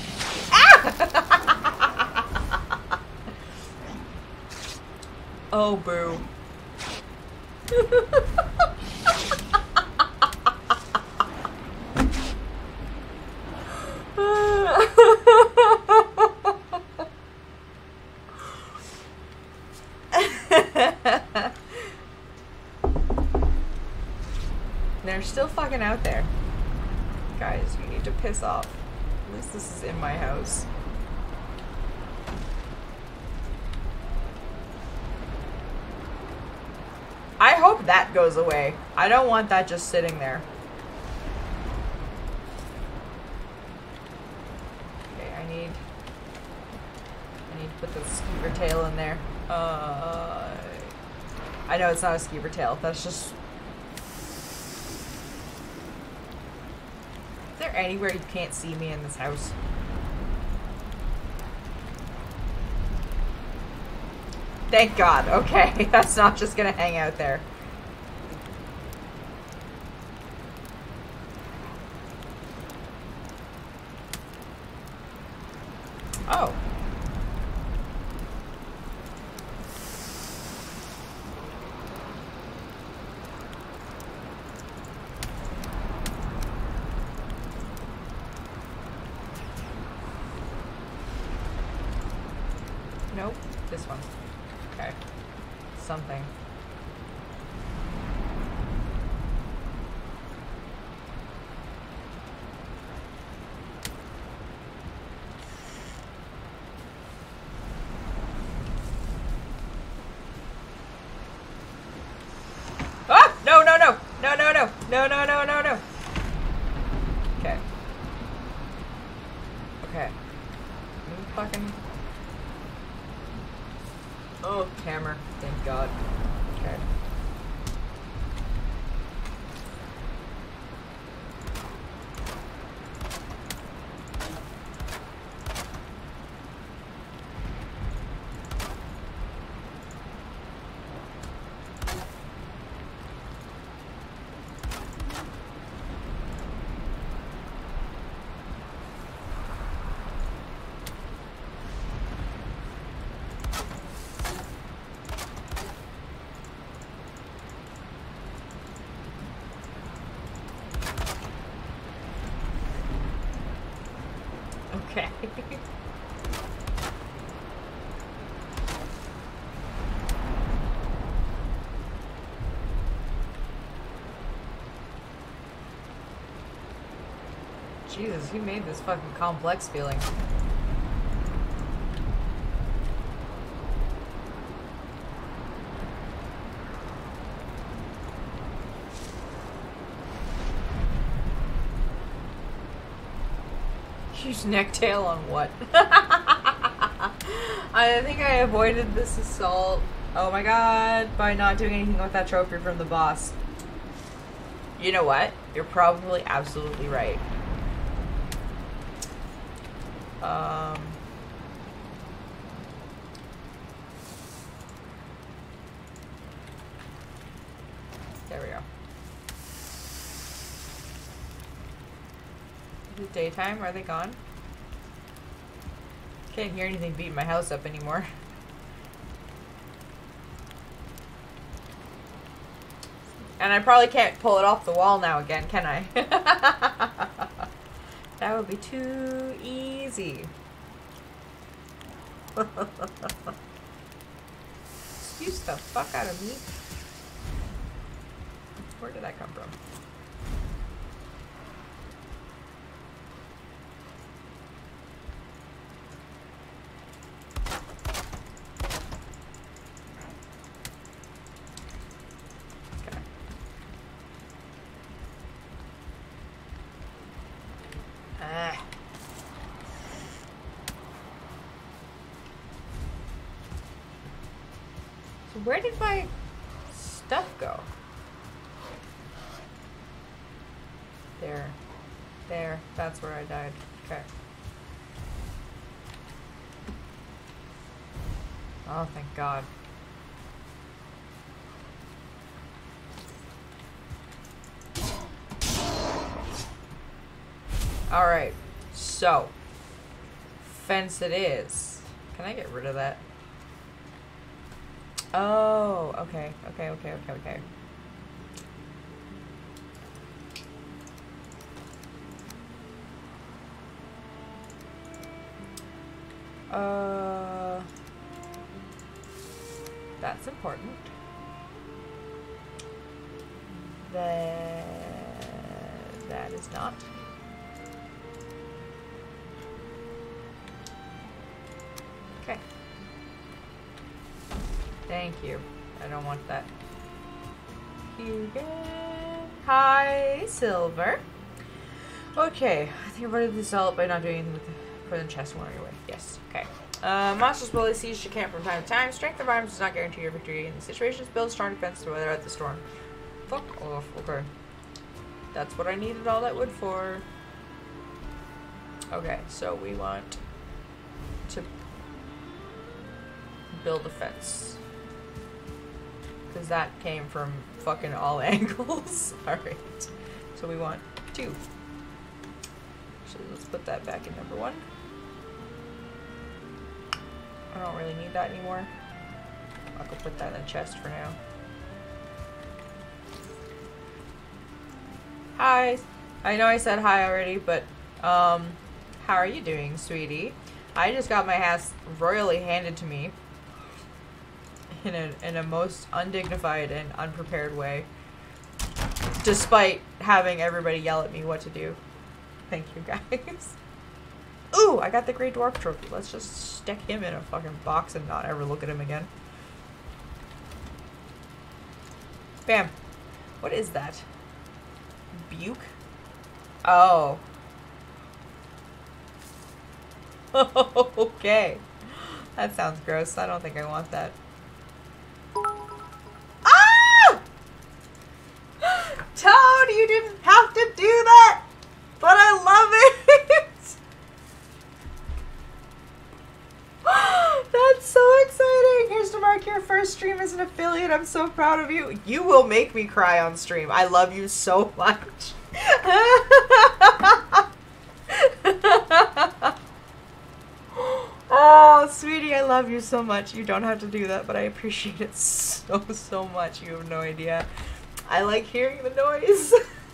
Ah! oh, boo. They're still fucking out there. Guys, you need to piss off. At least this is in my house. I hope that goes away. I don't want that just sitting there. Okay, I need... I need to put the skeever tail in there. Uh, I know it's not a skeever tail. That's just... Is there anywhere you can't see me in this house? Thank God. Okay, that's not just gonna hang out there. Oh. Nope, this one. Okay. Something. Ah! No, no, no! No, no, no! No, no, no, no, no! Okay. Okay. You fucking... Oh, hammer. Thank God. Okay. Okay. Jesus, who made this fucking complex feeling? Huge neck tail on what? I think I avoided this assault. Oh my god, by not doing anything with that trophy from the boss. You know what? You're probably absolutely right. Um. There we go. Is it daytime? Are they gone? Can't hear anything beating my house up anymore. And I probably can't pull it off the wall now again, can I? that would be too easy. Excuse the fuck out of me. Oh, thank God. Alright. So. Fence it is. Can I get rid of that? Oh, okay, okay, okay, okay, okay. Uh, that's important. That that is not. Okay. Thank you. I don't want that. Hi, Silver. Okay, I think I have already to develop by not doing anything with the prison chest one anyway. Yes, okay. Uh, monsters will siege your camp from time to time. Strength of arms does not guarantee your victory in these situations. Build strong defense to weather out the storm. Fuck off. Okay. That's what I needed all that wood for. Okay, so we want to build a fence. Because that came from fucking all angles. Alright. So we want two. So let's put that back in number one. I don't really need that anymore. I could put that in the chest for now. Hi. I know I said hi already, but um, how are you doing, sweetie? I just got my ass royally handed to me in a in a most undignified and unprepared way, despite having everybody yell at me what to do. Thank you, guys. Ooh, I got the Greydwarf trophy. Let's just stick him in a fucking box and not ever look at him again. Bam. What is that? Buke? Oh. okay. That sounds gross. I don't think I want that. Ah! Toad, you didn't have to do that! But I love it! That's so exciting! Here's to mark your first stream as an affiliate. I'm so proud of you. You will make me cry on stream. I love you so much. oh, sweetie, I love you so much. You don't have to do that, but I appreciate it so, so much. You have no idea. I like hearing the noise.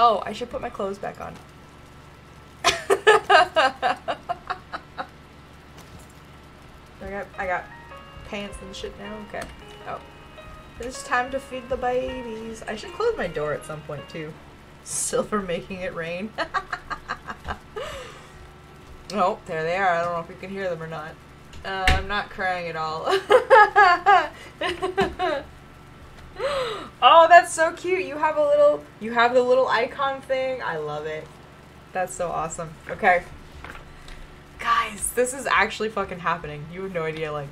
oh, I should put my clothes back on. I got I got pants and shit now. Okay. Oh. It's time to feed the babies. I should close my door at some point too. Silver making it rain. oh, there they are. I don't know if you can hear them or not. Uh, I'm not crying at all. oh, that's so cute. You have a little you have the little icon thing. I love it. That's so awesome. Okay. Guys, this is actually fucking happening. You have no idea like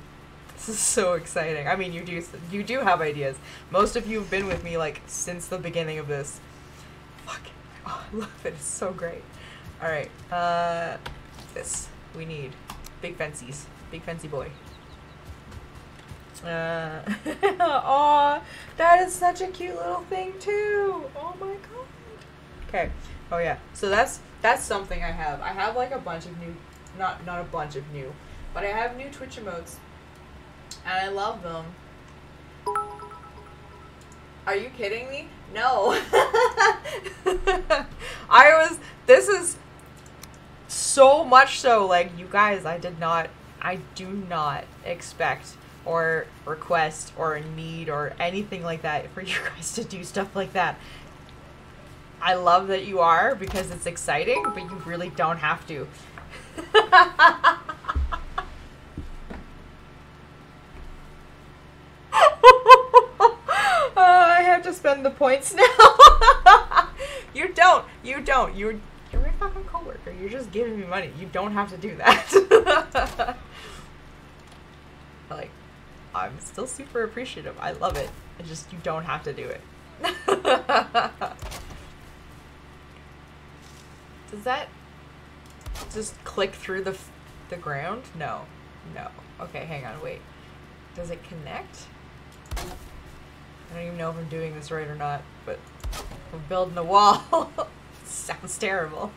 this is so exciting. I mean, you do you do have ideas. Most of you have been with me like since the beginning of this. Fuck. Oh, I love it. It's so great. All right. Uh this we need big fancies. Big fancy boy. Uh, aw, that is such a cute little thing too. Oh my god. Okay. Oh yeah. So that's that's something I have. I have like a bunch of new, not not a bunch of new, but I have new Twitch emotes And I love them. Are you kidding me? No. I was. This is so much so. Like, you guys, I did not. I do not expect or request or need or anything like that for you guys to do stuff like that. I love that you are because it's exciting, but you really don't have to. Uh, I have to spend the points now. you don't. You don't. You're you're my fucking coworker. You're just giving me money. You don't have to do that. like, I'm still super appreciative. I love it. I just you don't have to do it. Does that just click through the the ground? No. No. Okay, hang on. Wait. Does it connect? I don't even know if I'm doing this right or not, but we're building a wall. Sounds terrible.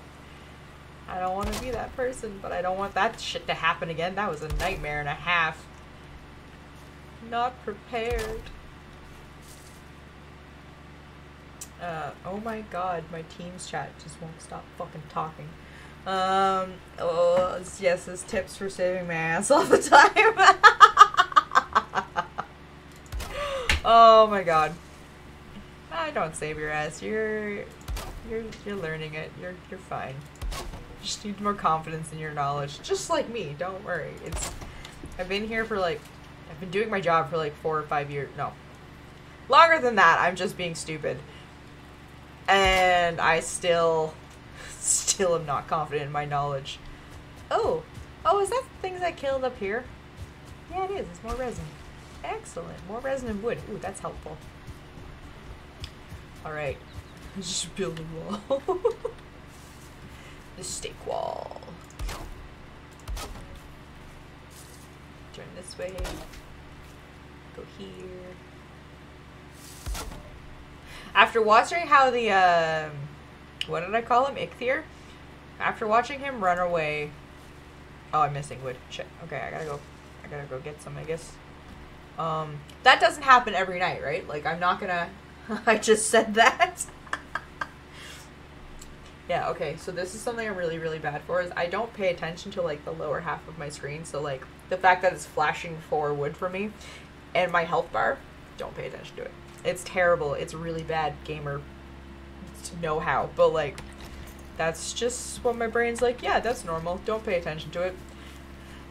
I don't want to be that person, but I don't want that shit to happen again. That was a nightmare and a half. Not prepared. Uh, oh my god, my Teams chat just won't stop fucking talking. Um, oh, yes, it's tips for saving my ass all the time. oh my god. I don't save your ass. You're, you're, you're learning it. You're, you're fine. Just need more confidence in your knowledge. Just like me. Don't worry. It's, I've been here for like, I've been doing my job for like four or five years. No, longer than that. I'm just being stupid and I still, still am not confident in my knowledge. Oh, oh, is that things I killed up here? Yeah, it is. It's more resin. Excellent. More resin and wood. Ooh, that's helpful. All right, let's just build a wall. the stake wall. Turn this way. Go here after watching how the uh, what did I call him, Eikthyr? After watching him run away. Oh, I'm missing wood. Shit. Okay, I gotta go. I gotta go get some. I guess. Um, that doesn't happen every night, right? Like, I'm not gonna. I just said that. yeah. Okay. So this is something I'm really, really bad for. Is I don't pay attention to like the lower half of my screen. So like the fact that it's flashing for wood for me, and my health bar. Don't pay attention to it. It's terrible. It's really bad gamer know how, but like that's just what my brain's like. Yeah, that's normal. Don't pay attention to it.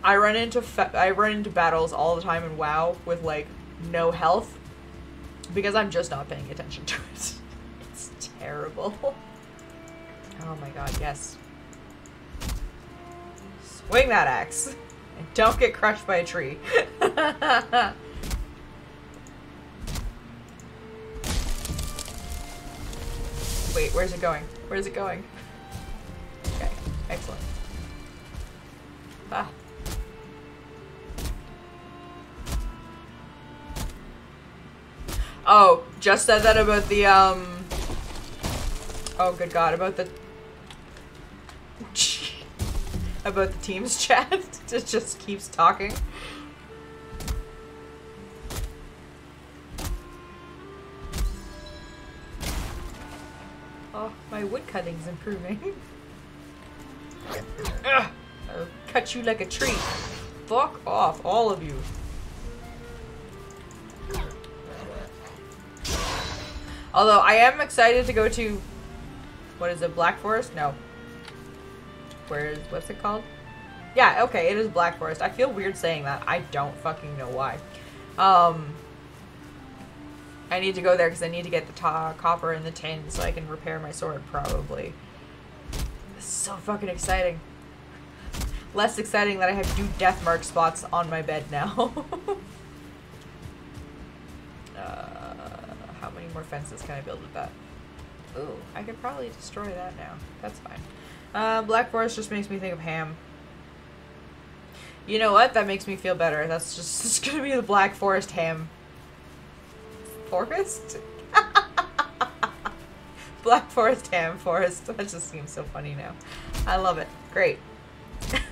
I run into I run into battles all the time in WoW with like no health because I'm just not paying attention to it. It's terrible. Oh my god, yes. Swing that axe. And don't get crushed by a tree. Wait, where's it going? Where's it going? Okay, excellent. Ah. Oh, just said that about the, um... Oh, good god, about the... about the Teams chat. it just keeps talking. Oh, my wood cutting's improving. I'll cut you like a tree. Fuck off, all of you. Although, I am excited to go to... What is it, Black Forest? No. Where is... What's it called? Yeah, okay, it is Black Forest. I feel weird saying that. I don't fucking know why. Um... I need to go there because I need to get the copper and the tin so I can repair my sword, probably. This is so fucking exciting. Less exciting that I have two death mark spots on my bed now. uh, how many more fences can I build with that? Ooh, I could probably destroy that now. That's fine. Uh, Black Forest just makes me think of ham. You know what? That makes me feel better. That's just gonna be the Black Forest ham forest? Black forest, ham forest. That just seems so funny now. I love it. Great.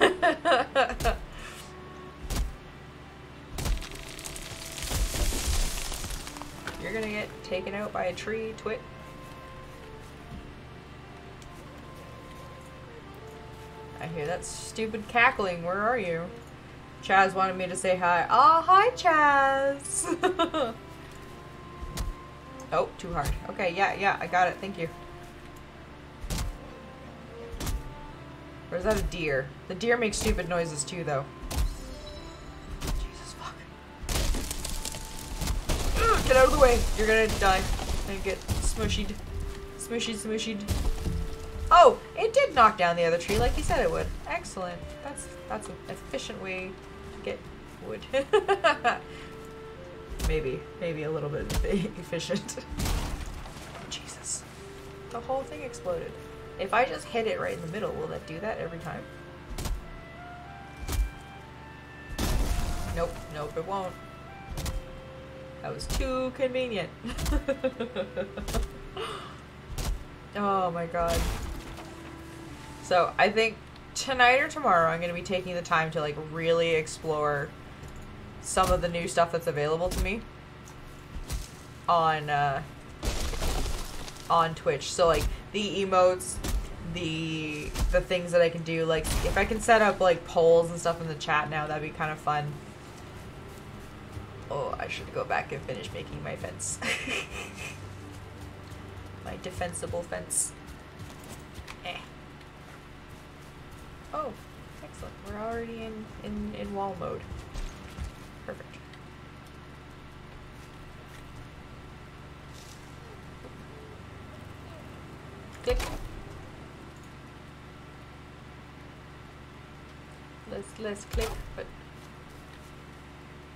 you're gonna get taken out by a tree, twit. I hear that stupid cackling. Where are you? Chaz wanted me to say hi. Oh, hi, Chaz. oh, too hard. Okay, yeah, yeah, I got it. Thank you. Or is that a deer? The deer makes stupid noises too, though. Jesus fuck. Ugh, get out of the way. You're gonna die. And get smushied. Smushied, smushied. Oh, it did knock down the other tree like he said it would. Excellent. That's that's an efficient way to get wood. maybe. Maybe a little bit efficient. Jesus. The whole thing exploded. If I just hit it right in the middle, will that do that every time? Nope, nope, it won't. That was too convenient. oh my god. So, I think tonight or tomorrow I'm going to be taking the time to like really explore some of the new stuff that's available to me on uh on Twitch. So like the emotes, the the things that I can do. Like if I can set up like polls and stuff in the chat now, that'd be kind of fun. Oh, I should go back and finish making my fence. my defensible fence. Eh. Oh, excellent. We're already in, in, in wall mode. Perfect. Click. Let's let's click, but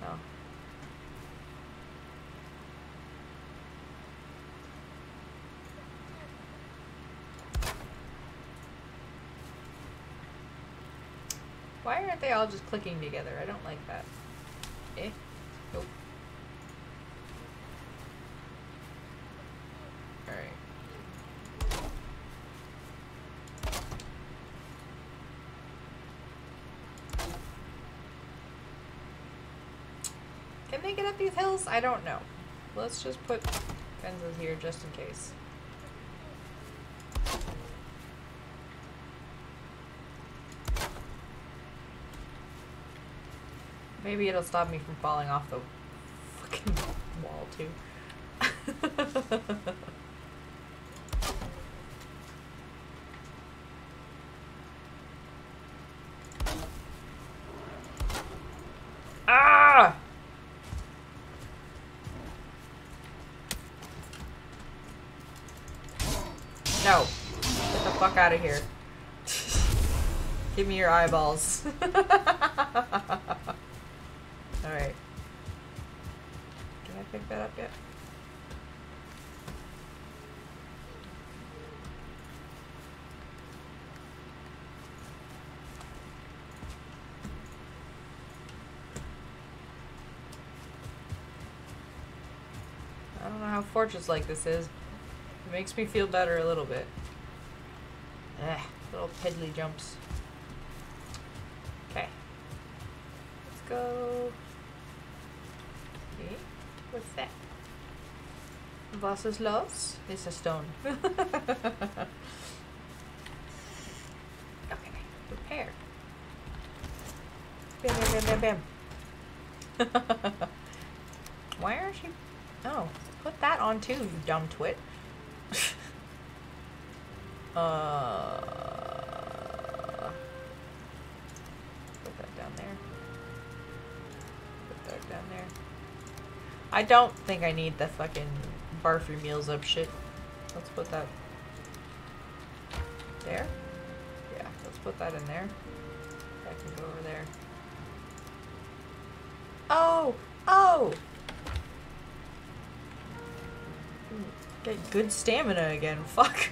no. Why aren't they all just clicking together? I don't like that. Eh? Nope. Alright. Can they get up these hills? I don't know. Let's just put fences here just in case. Maybe it'll stop me from falling off the fucking wall too. ah! No. Get the fuck out of here. Give me your eyeballs. fortress like this is. It makes me feel better a little bit. Ugh, little piddly jumps. Okay. Let's go. Okay. What's that? Vases los? It's a stone. okay. Repair. Bam, bam, bam, bam, bam. Why aren't you... Oh. Put too, you dumb twit. uh, put that down there. Put that down there. I don't think I need the fucking barf your meals up shit. Let's put that there. Yeah, let's put that in there. That can go over there. Oh! Oh! Get good stamina again. Fuck.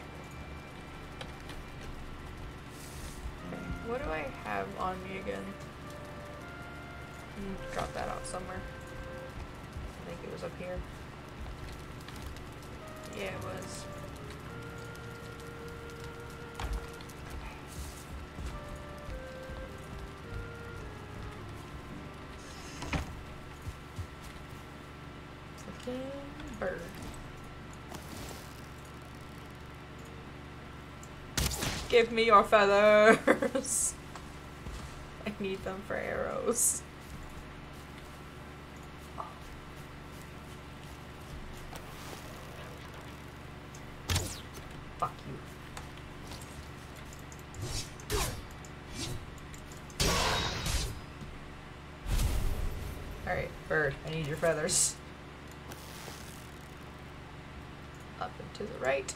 Give me your feathers. I need them for arrows. Fuck you. Alright, bird, I need your feathers. Up and to the right.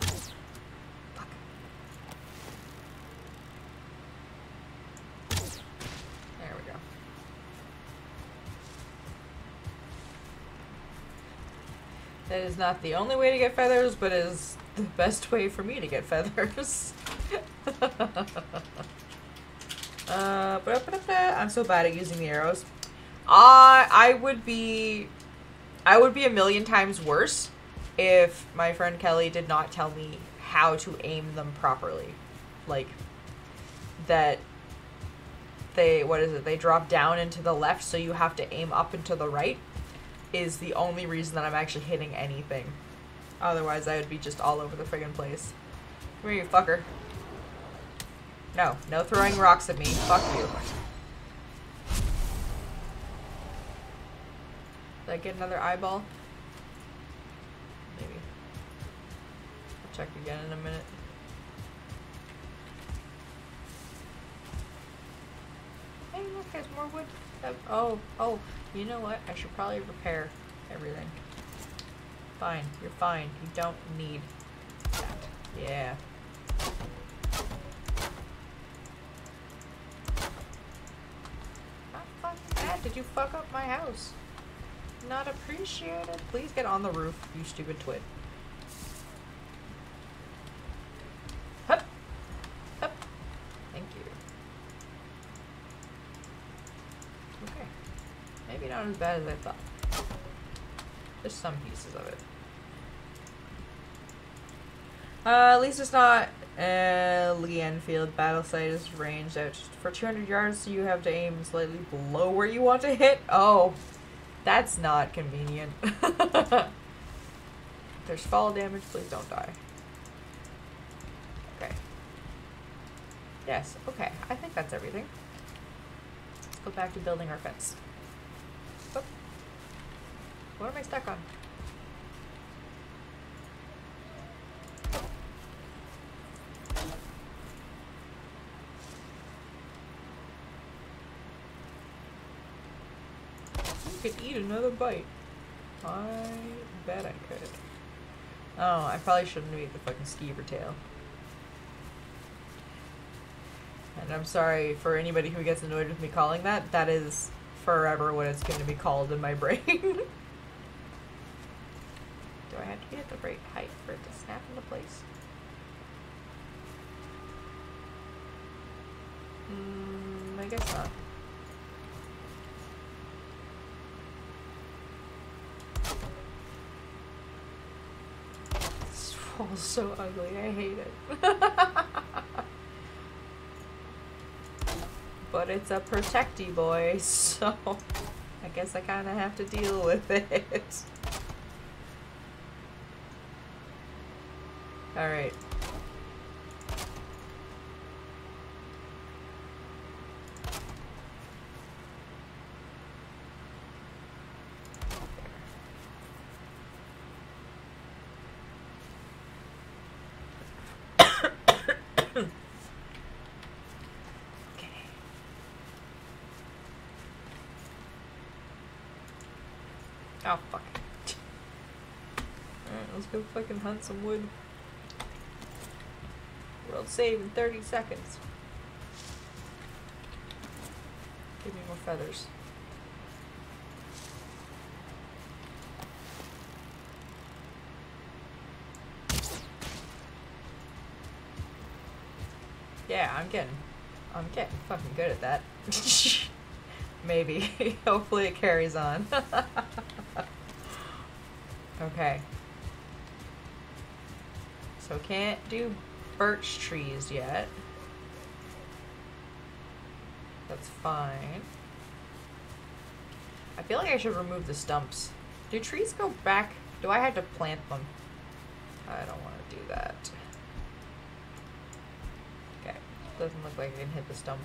Is not the only way to get feathers, but is the best way for me to get feathers. uh. I'm so bad at using the arrows. I I would be I would be a million times worse if my friend Kelly did not tell me how to aim them properly. Like that they what is it? They drop down into the left so you have to aim up and to the right is the only reason that I'm actually hitting anything. Otherwise I would be just all over the friggin' place. Where you fucker? No, no throwing rocks at me. Fuck you. Did I get another eyeball? Maybe. I'll check again in a minute. Hey, look, there's more wood. Oh, oh, you know what? I should probably repair everything. Fine, you're fine. You don't need that. Yeah. Ah, Not fucking bad. Did you fuck up my house? Not appreciated. Please get on the roof, you stupid twit. Hup. Hup. Thank you. Okay. Maybe not as bad as I thought. Just some pieces of it. Uh, at least it's not uh, Lee Enfield battle sight is ranged out for 200 yards, so you have to aim slightly below where you want to hit. Oh, that's not convenient. there's fall damage, please don't die. Okay. Yes, okay. I think that's everything. Let's go back to building our fence. What am I stuck on? Could eat another bite. I bet I could. Oh, I probably shouldn't eaten the fucking skeever tail. And I'm sorry for anybody who gets annoyed with me calling that. That is forever what it's going to be called in my brain. I have to be at the right height for it to snap into place? Mm, I guess not. This wall's so ugly. I hate it. but it's a protecty boy, so I guess I kind of have to deal with it. All right. Okay. Oh, fuck. Alright, let's go fucking hunt some wood. World save in 30 seconds. Give me more feathers. Yeah, I'm getting, I'm getting fucking good at that. Maybe. Hopefully it carries on. okay. So can't do birch trees yet. That's fine. I feel like I should remove the stumps. Do trees go back Do I have to plant them? I don't want to do that. Okay. Doesn't look like I can hit the stump.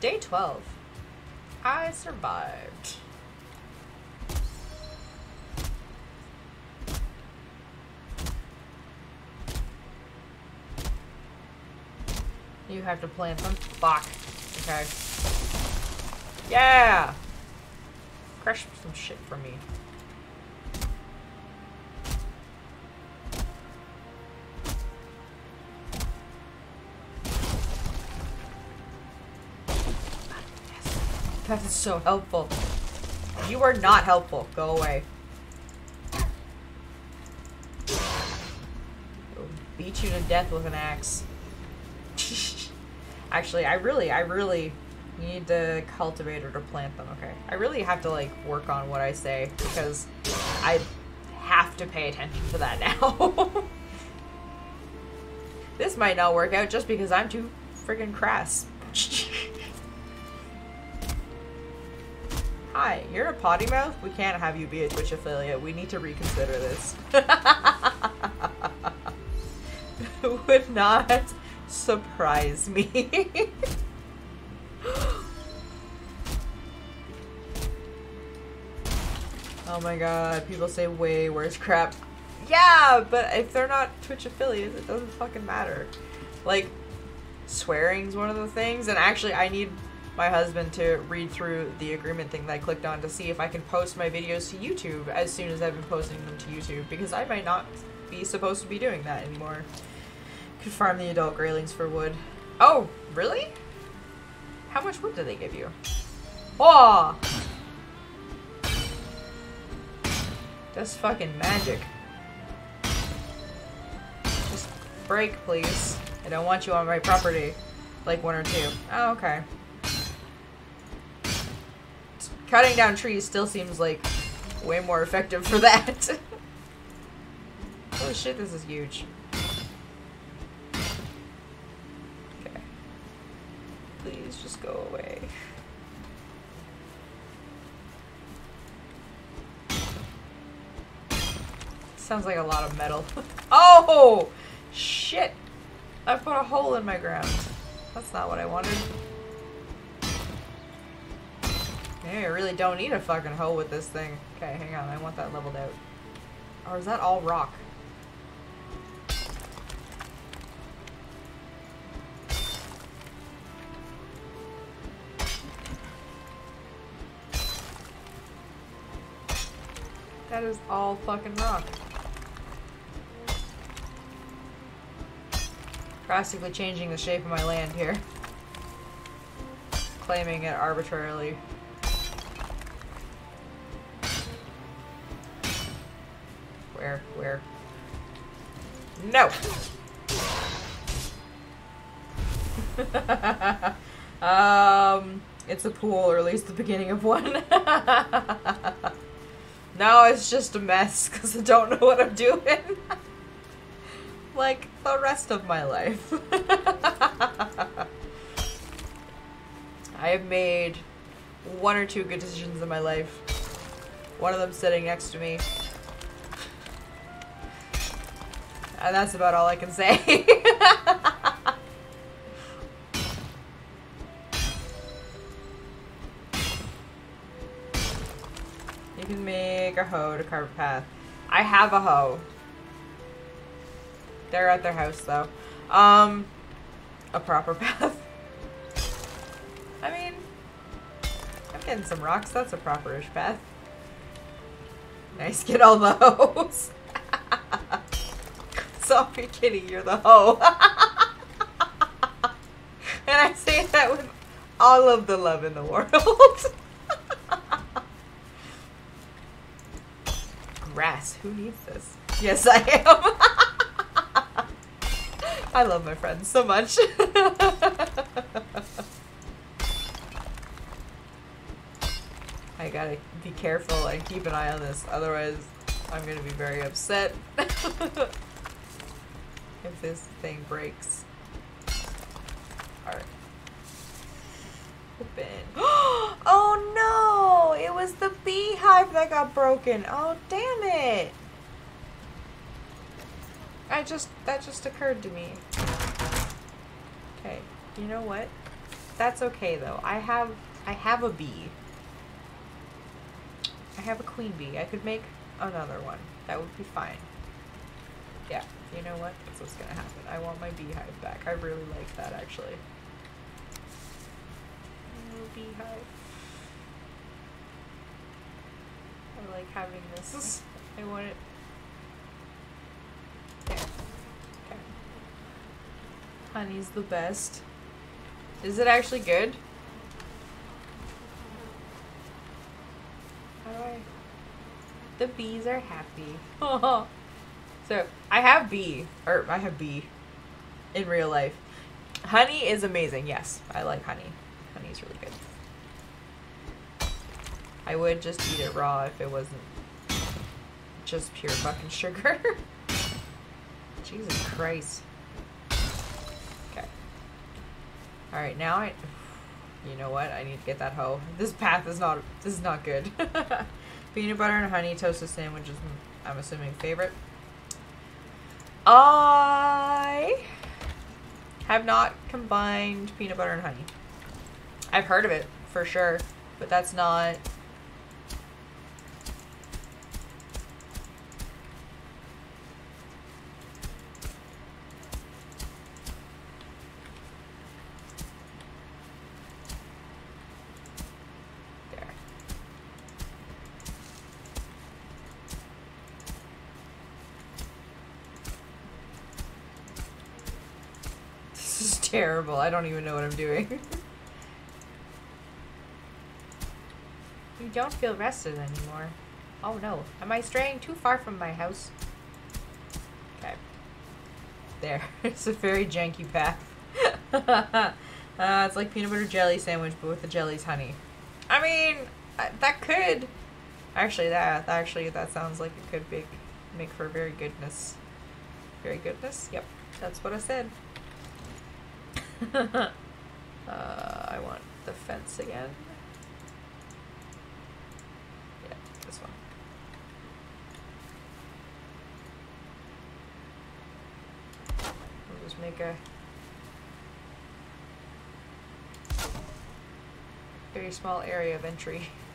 Day 12. I survived. You have to plant them? Fuck. Okay. Yeah! Crush some shit for me. That is so helpful. You are not helpful. Go away. I'll beat you to death with an axe. Actually, I really, I really need to cultivate or to plant them. Okay. I really have to, like, work on what I say because I have to pay attention to that now. this might not work out just because I'm too friggin' crass. Hi, you're a potty mouth? We can't have you be a Twitch affiliate. We need to reconsider this. Would not surprise me. oh my god, people say way worse crap. Yeah, but if they're not Twitch affiliates, it doesn't fucking matter. Like, swearing's one of the things, and actually I need my husband to read through the agreement thing that I clicked on to see if I can post my videos to YouTube as soon as I've been posting them to YouTube because I might not be supposed to be doing that anymore. Could farm the adult Greylings for wood. Oh, really? How much wood do they give you? Oh! That's fucking magic. Just break, please. I don't want you on my property. Like one or two. Oh, okay. Cutting down trees still seems like way more effective for that. Holy shit, this is huge. Please just go away. Sounds like a lot of metal. oh! Shit! I put a hole in my ground. That's not what I wanted. Maybe I really don't need a fucking hole with this thing. Okay, hang on. I want that leveled out. Or is that all rock? That is all fucking rock. Drastically changing the shape of my land here. Claiming it arbitrarily. Where? Where? No! um, it's a pool, or at least the beginning of one. no, it's just a mess, because I don't know what I'm doing. like, the rest of my life. I have made one or two good decisions in my life. One of them sitting next to me. And that's about all I can say. a hoe to carve a path. I have a hoe. They're at their house though. Um, a proper path. I mean, I'm getting some rocks. That's a properish path. Nice, get all the hoes. Sorry, kitty, you're the hoe. and I say that with all of the love in the world. Who needs this? Yes, I am. I love my friends so much. I gotta be careful and keep an eye on this, otherwise I'm gonna be very upset if this thing breaks. Alright. Open. oh no! It was the beehive that got broken. Oh damn it. I just, that just occurred to me. Okay, you know what? That's okay though. I have, I have a bee. I have a queen bee. I could make another one. That would be fine. Yeah, you know what? That's what's gonna happen. I want my beehive back. I really like that actually. Oh, beehive. I like having this. I want it. Okay. Honey's the best. Is it actually good? The bees are happy. Oh. so I have bee, or I have bee, in real life. Honey is amazing. Yes, I like honey. Honey's really good. I would just eat it raw if it wasn't just pure fucking sugar. Jesus Christ. Okay. Alright, now I... You know what? I need to get that hoe. This path is not... This is not good. Peanut butter and honey toasted sandwich is, mm, I'm assuming, favorite. I have not combined peanut butter and honey. I've heard of it, for sure. But that's not terrible. I don't even know what I'm doing. you don't feel rested anymore. Oh no. Am I straying too far from my house? Okay. There. it's a very janky path. uh, it's like peanut butter jelly sandwich, but with the jelly's honey. I mean, that could... Actually, that actually that sounds like it could make, make for very goodness. Very goodness? Yep. That's what I said. uh, I want the fence again. Yeah, this one. We'll just make a very small area of entry.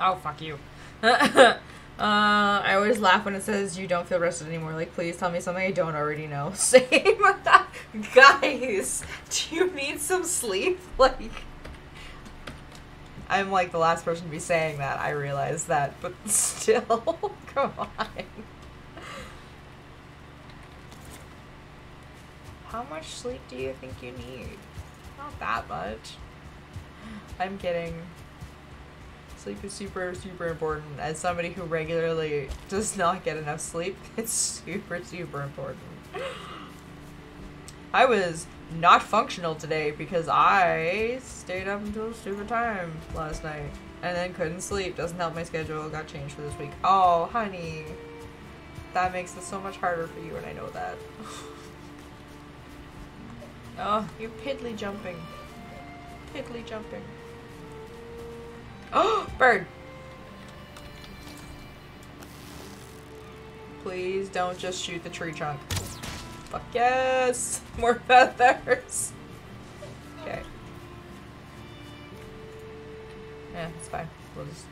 Oh, fuck you. uh, I always laugh when it says you don't feel rested anymore. Like, please tell me something I don't already know. Same. Guys, do you need some sleep? Like, I'm like the last person to be saying that. I realize that, but still, come on. How much sleep do you think you need? Not that much. I'm kidding. Sleep is super, super important. As somebody who regularly does not get enough sleep, it's super, super important. I was not functional today because I stayed up until stupid time last night and then couldn't sleep. Doesn't help my schedule. Got changed for this week. Oh, honey. That makes it so much harder for you and I know that. oh, you're piddly jumping. Piddly jumping. Oh, bird. Please don't just shoot the tree trunk. Fuck yes! More feathers! Okay. Yeah, it's fine. We'll just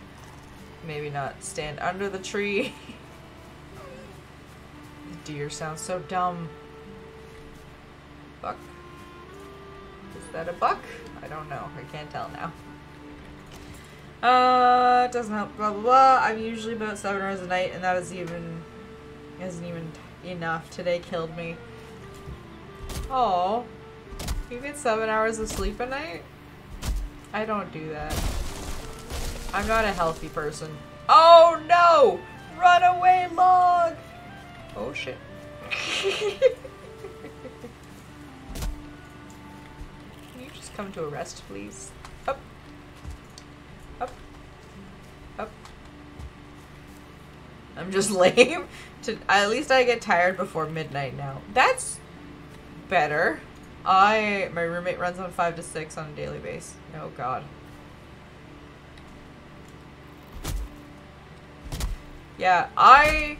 maybe not stand under the tree. the deer sounds so dumb. Buck. Is that a buck? I don't know. I can't tell now. Uh, it doesn't help, blah, blah, blah. I'm usually about seven hours a night, and that is even, isn't even enough. Today killed me. Oh, you get seven hours of sleep a night? I don't do that. I'm not a healthy person. Oh no! Run away, log! Oh shit. Can you just come to a rest, please? I'm just lame. to at least I get tired before midnight now. That's better. I my roommate runs on five to six on a daily basis. Oh god. Yeah, I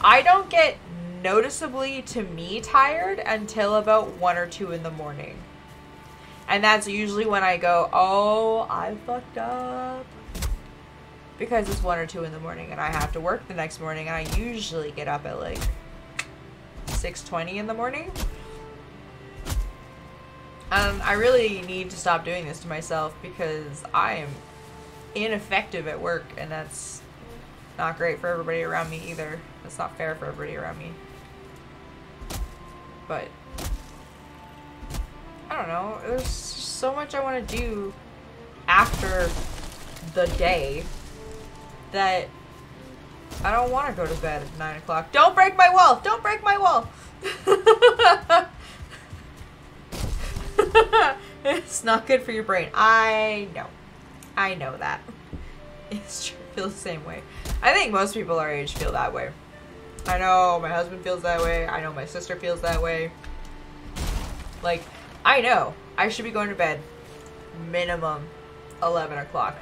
I don't get noticeably to me tired until about one or two in the morning. And that's usually when I go, oh, I fucked up. Because it's one or two in the morning and I have to work the next morning and I usually get up at like 6.20 in the morning. Um, I really need to stop doing this to myself because I am ineffective at work and that's not great for everybody around me either. That's not fair for everybody around me. But I don't know. There's so much I want to do after the day that I don't want to go to bed at 9 o'clock. Don't break my wall! Don't break my wall! it's not good for your brain. I know. I know that. It's true. Feel the same way. I think most people our age feel that way. I know my husband feels that way. I know my sister feels that way. Like, I know I should be going to bed minimum 11 o'clock.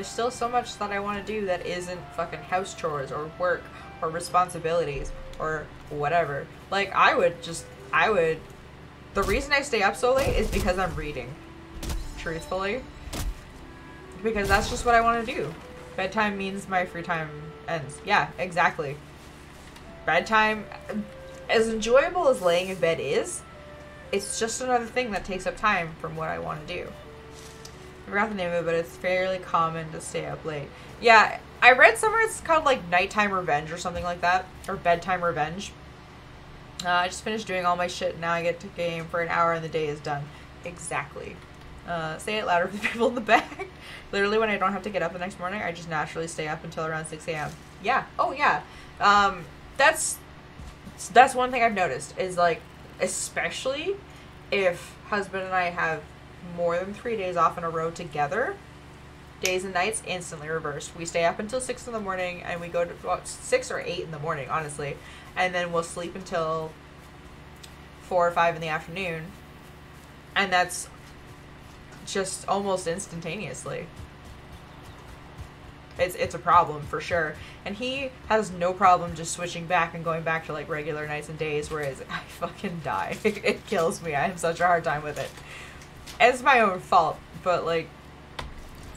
There's still so much that I want to do that isn't fucking house chores or work or responsibilities or whatever. Like, I would just, I would, the reason I stay up so late is because I'm reading. Truthfully. Because that's just what I want to do. Bedtime means my free time ends. Yeah, exactly. Bedtime, as enjoyable as laying in bed is, it's just another thing that takes up time from what I want to do. Forgot the name of it, but it's fairly common to stay up late. Yeah, I read somewhere it's called like nighttime revenge or something like that, or bedtime revenge. Uh, I just finished doing all my shit, and now I get to game for an hour and the day is done. Exactly. Uh, say it louder for the people in the back. Literally, when I don't have to get up the next morning, I just naturally stay up until around 6 a.m. Yeah. Oh, yeah. Um, that's that's one thing I've noticed is like, especially if husband and I have more than three days off in a row together, days and nights instantly reversed. We stay up until six in the morning and we go to well, six or eight in the morning, honestly, and then we'll sleep until four or five in the afternoon, and that's just almost instantaneously. It's it's a problem for sure. And he has no problem just switching back and going back to like regular nights and days, whereas I fucking die. It, it kills me. I have such a hard time with it. It's my own fault, but like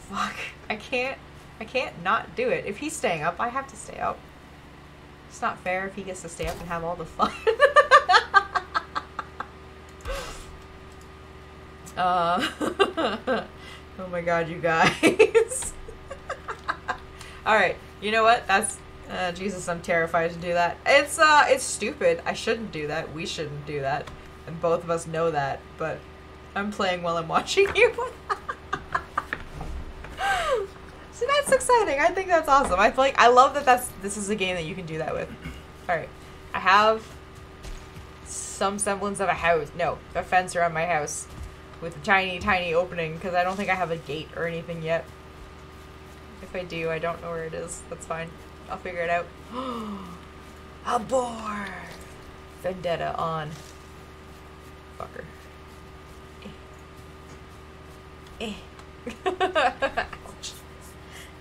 fuck. I can't I can't not do it. If he's staying up, I have to stay up. It's not fair if he gets to stay up and have all the fun. uh Oh my god, you guys. All right, you know what? That's uh, Jesus. I'm terrified to do that. It's uh, it's stupid. I shouldn't do that. We shouldn't do that, and both of us know that. But I'm playing while I'm watching you. so that's exciting. I think that's awesome. I feel like I love that. That's this is a game that you can do that with. All right, I have some semblance of a house. No, a fence around my house with a tiny, tiny opening because I don't think I have a gate or anything yet. If I do, I don't know where it is. That's fine. I'll figure it out. a boar! Vendetta on. Fucker. Eh.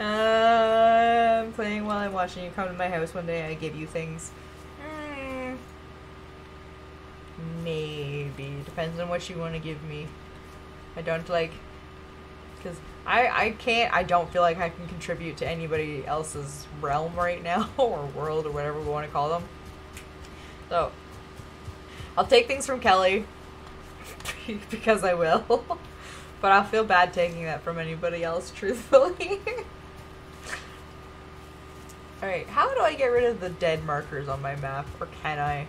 I'm playing while I'm watching you come to my house one day. I give you things. Mm. Maybe. Depends on what you want to give me. I don't like because I I can't I don't feel like I can contribute to anybody else's realm right now or world or whatever we want to call them. So I'll take things from Kelly because I will, but I'll feel bad taking that from anybody else. Truthfully. All right, how do I get rid of the dead markers on my map, or can I?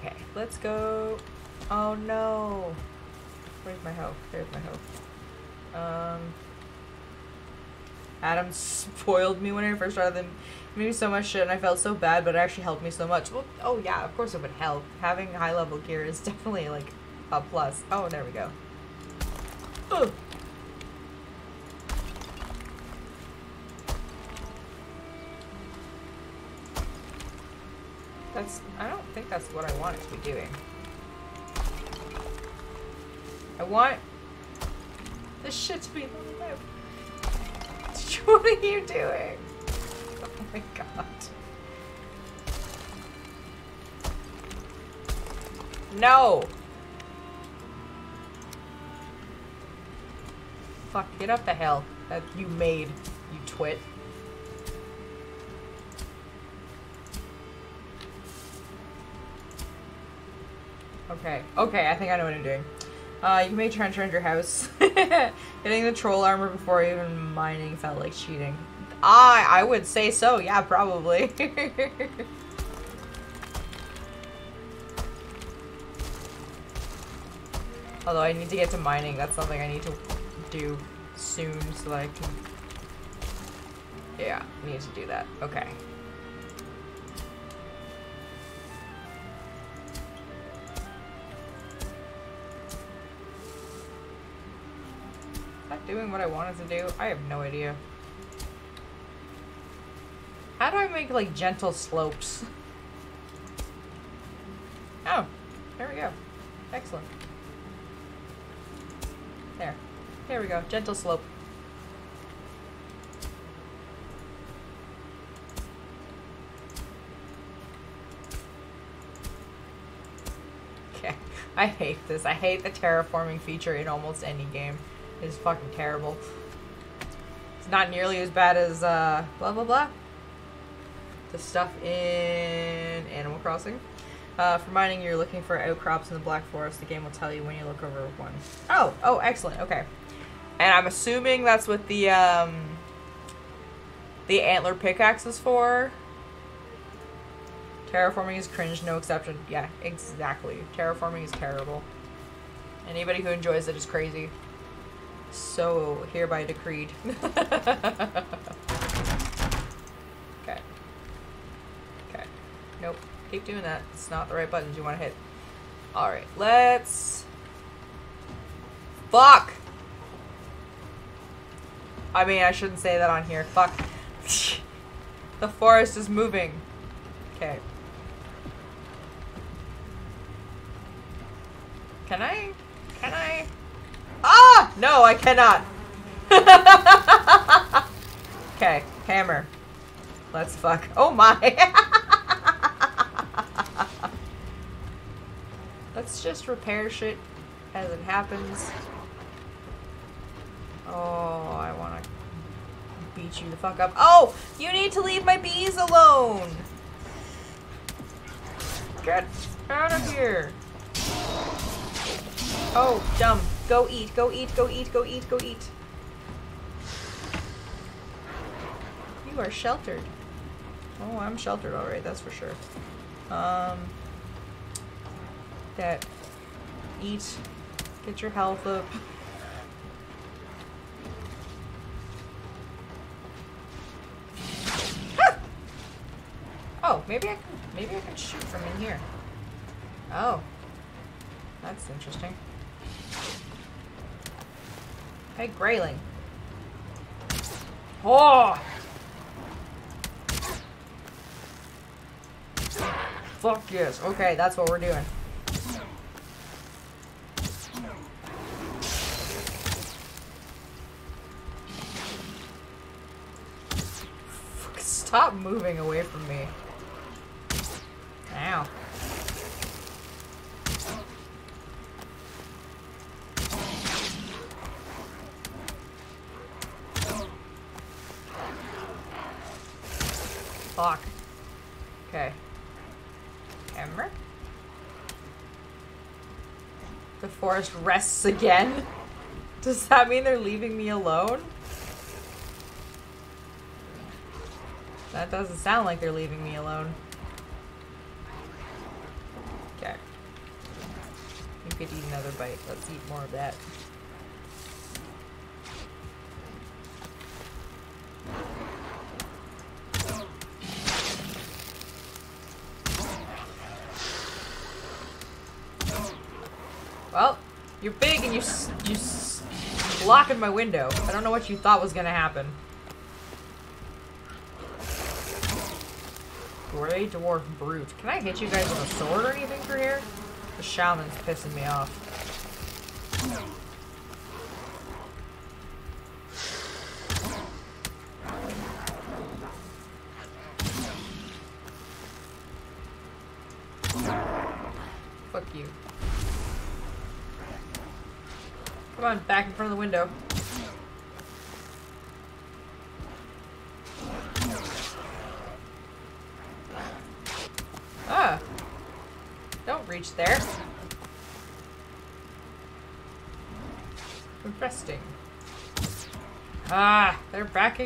Okay, let's go. Oh no. Where's my hoe? There's my hoe. Um, Adam spoiled me when I first started them. Made me so much shit and I felt so bad, but it actually helped me so much. Well, oh yeah, of course it would help. Having high level gear is definitely like a plus. Oh, there we go. That's, I don't think that's what I want it to be doing. I want this shit to be alive. What are you doing? Oh my god. No! Fuck, get up the hell. that you made, you twit. Okay, okay, I think I know what I'm doing. Uh, you make trench around your house. Getting the troll armor before even mining felt like cheating. I I would say so, yeah, probably. Although I need to get to mining, that's something I need to do soon so that I can... Yeah, need to do that. Okay. That doing what I wanted to do? I have no idea. How do I make, like, gentle slopes? Oh, there we go. Excellent. There. There we go. Gentle slope. Okay. I hate this. I hate the terraforming feature in almost any game. It's fucking terrible. It's not nearly as bad as, uh, blah blah blah. The stuff in Animal Crossing. Uh, for mining, you're looking for outcrops in the Black Forest. The game will tell you when you look over one. Oh, oh, excellent. Okay. And I'm assuming that's what the, um, the antler pickaxe is for. Terraforming is cringe, no exception. Yeah, exactly. Terraforming is terrible. Anybody who enjoys it is crazy. So, hereby decreed. okay. Okay. Nope. Keep doing that. It's not the right buttons you want to hit. Alright, let's... Fuck! I mean, I shouldn't say that on here. Fuck. the forest is moving. Okay. Can I? Can I? Ah! No, I cannot. okay, hammer. Let's fuck. Oh my. Let's just repair shit as it happens. Oh, I want to beat you the fuck up. Oh, you need to leave my bees alone. Get out of here. Oh, dumb. Go eat, go eat, go eat, go eat, go eat. You are sheltered. Oh, I'm sheltered alright, that's for sure. Um that eat, get your health up. Maybe I can maybe I can shoot from in here. Oh. That's interesting. Hey, Greyling. Oh! Fuck yes. Okay, that's what we're doing. Stop moving away from me. Ow. Fuck. Okay. Emmer? Forest rests again? Does that mean they're leaving me alone? That doesn't sound like they're leaving me alone. Okay. You could eat another bite. Let's eat more of that. Well, you're big and you you blocking my window. I don't know what you thought was gonna happen. Greydwarf Brute. Can I hit you guys with a sword or anything through here? The shaman's pissing me off.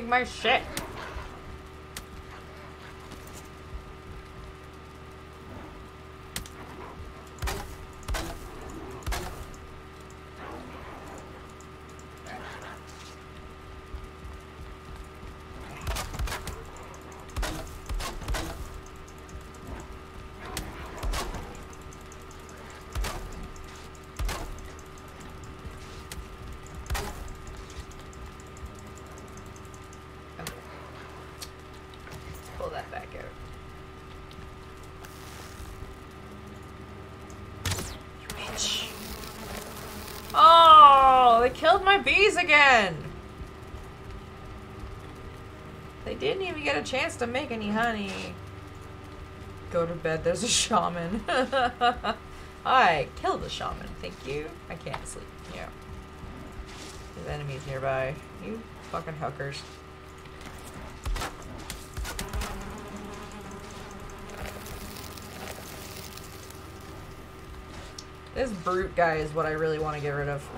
They're my shit. My bees again. They didn't even get a chance to make any honey. Go to bed, there's a shaman. I killed the shaman, thank you. I can't sleep, yeah. There's enemies nearby. You fucking hookers. This brute guy is what I really want to get rid of.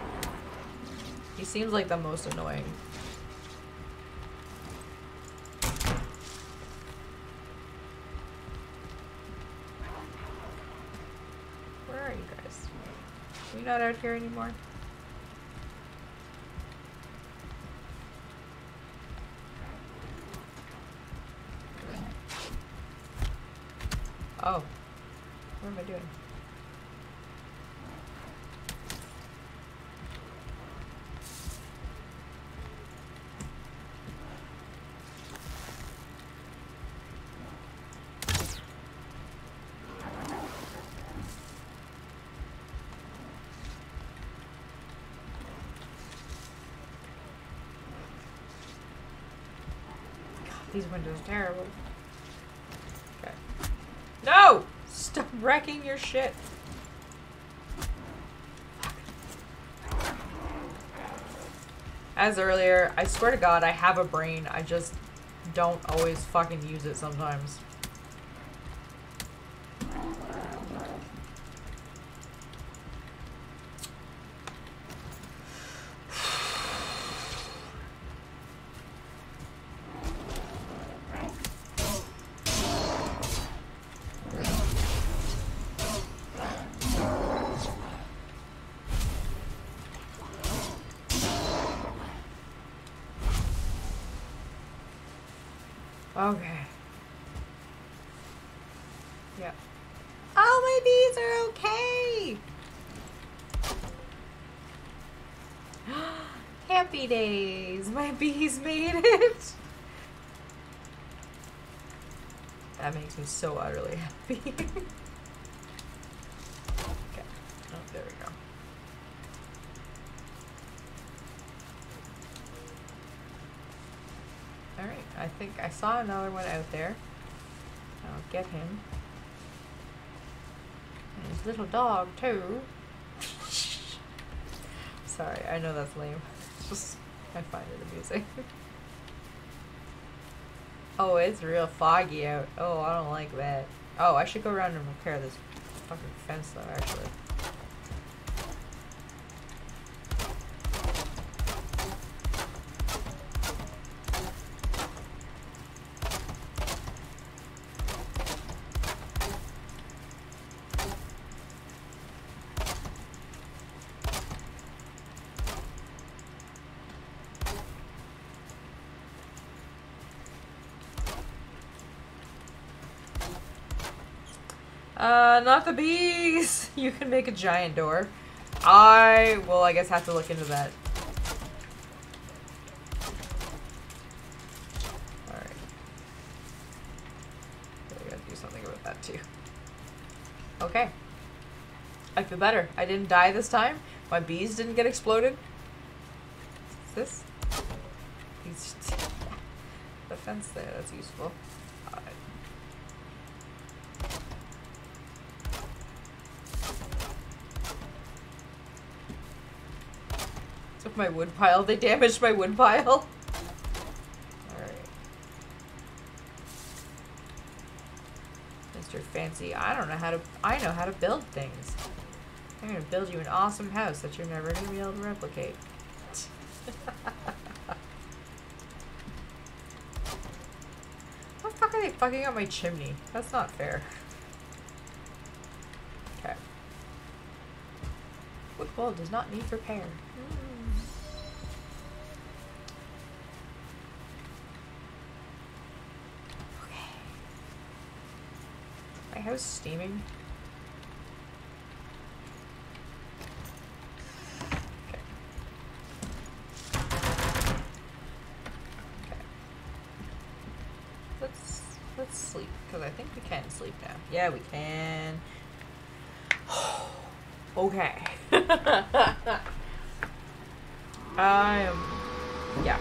He seems like the most annoying. Where are you guys? Are you not out here anymore? Oh. What am I doing? God, these windows terrible. Okay. No! Stop wrecking your shit. As earlier, I swear to God, I have a brain. I just don't always fucking use it sometimes. Okay. Yep. All my bees are okay! Happy days! My bees made it! That makes me so utterly happy. okay. Oh, there we go. Alright, I think I saw another one out there. I'll get him. And his little dog, too. Sorry, I know that's lame. It's just, I find it amusing. Oh, it's real foggy out. Oh, I don't like that. Oh, I should go around and repair this fucking fence, though, actually. The bees! You can make a giant door. I will, I guess, have to look into that. Alright. So we got that too. Okay. I feel better. I didn't die this time. My bees didn't get exploded. Is this? The fence there, that's useful. My wood pile. They damaged my wood pile. Mr. Fancy, I don't know how to I know how to build things. I'm gonna build you an awesome house that you're never gonna be able to replicate. How the fuck are they fucking up my chimney? That's not fair. Okay. Wood wall does not need repair. Steaming. Let's sleep because I think we can sleep now. Yeah, we can. okay. I am. Um, yeah.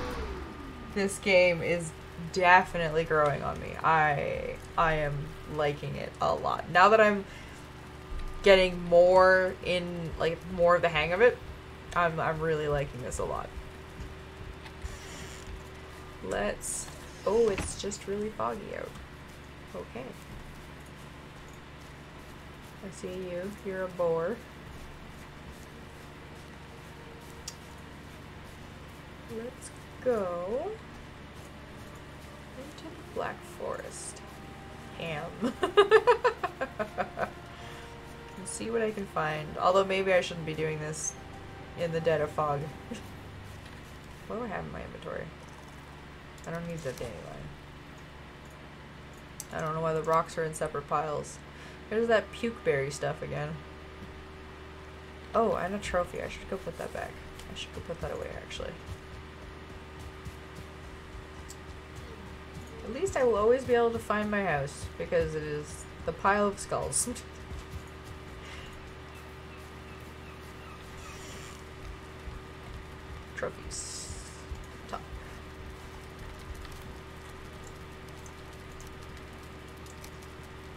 This game is definitely growing on me. I I am liking it a lot. Now that I'm getting more in like more of the hang of it, I'm I'm really liking this a lot. Let's Oh, it's just really foggy out. Okay. I see you. You're a boar. Let's go Black Forest. Ham. and see what I can find. Although maybe I shouldn't be doing this in the dead of fog. what do I have in my inventory? I don't need the dandelion. I don't know why the rocks are in separate piles. There's that pukeberry stuff again. Oh, and a trophy. I should go put that back. I should go put that away, actually. At least I will always be able to find my house, because it is the pile of skulls. Trophies. Top.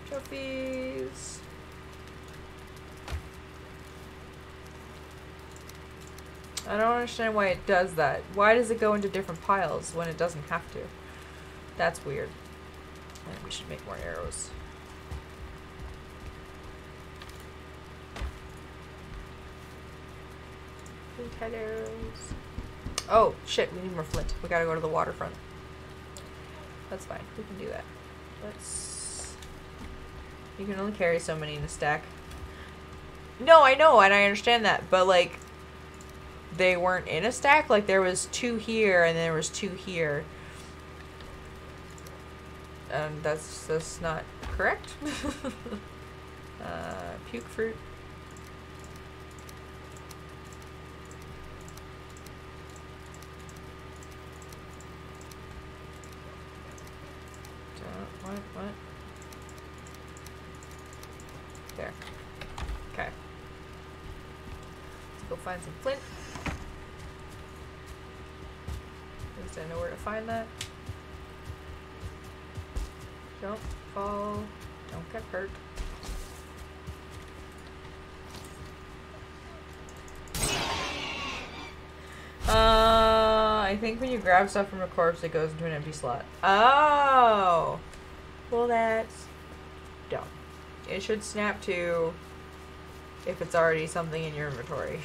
Trophies. I don't understand why it does that. Why does it go into different piles when it doesn't have to? That's weird. We should make more arrows. Arrows. Oh, shit, we need more flint. We gotta go to the waterfront. That's fine. We can do that. Let's... You can only carry so many in a stack. No, I know, and I understand that, but, like, they weren't in a stack. Like, there was two here, and there was two here. And that's, just not correct. uh, puke fruit. What? What? There. Okay. Let's go find some flint. At least I know where to find that. Don't fall. Don't get hurt. Uh, I think when you grab stuff from a corpse, it goes into an empty slot. Oh! Well, that's dumb. It should snap to if it's already something in your inventory.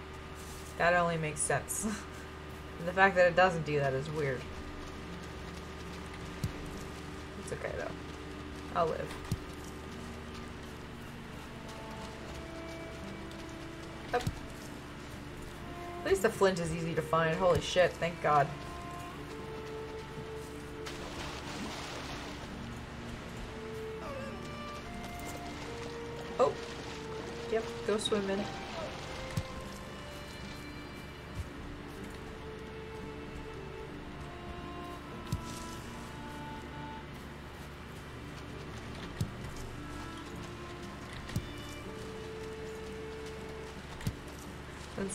that only makes sense. the fact that it doesn't do that is weird. It's okay though. I'll live. Up. At least the flint is easy to find. Holy shit, thank god. Oh. Yep, go swimming.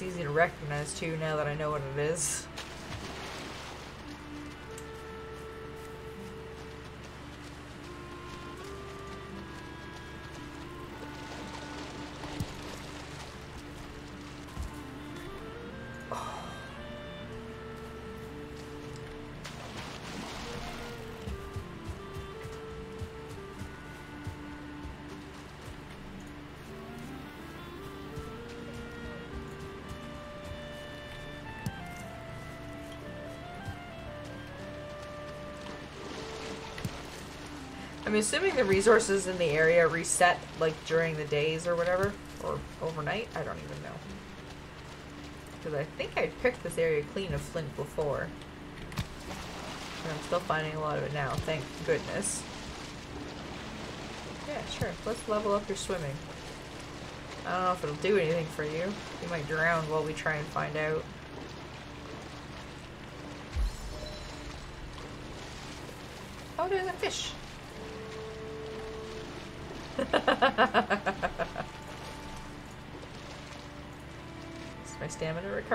Easy to recognize too now that I know what it is. I'm assuming the resources in the area reset like during the days or whatever, or overnight. I don't even know. Because I think I picked this area clean of flint before. And I'm still finding a lot of it now, thank goodness. Yeah, sure. Let's level up your swimming. I don't know if it'll do anything for you. You might drown while we try and find out.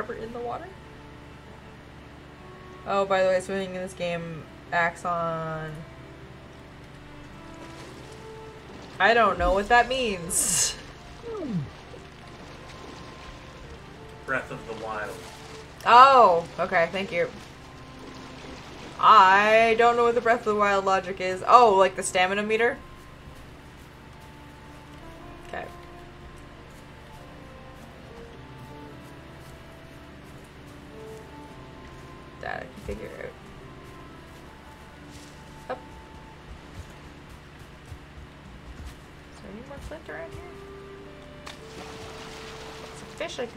Stamina in the water? Oh, by the way, swimming in this game acts on... I don't know what that means. Breath of the Wild. Oh, okay, thank you. I don't know what the Breath of the Wild logic is. Oh, like the stamina meter?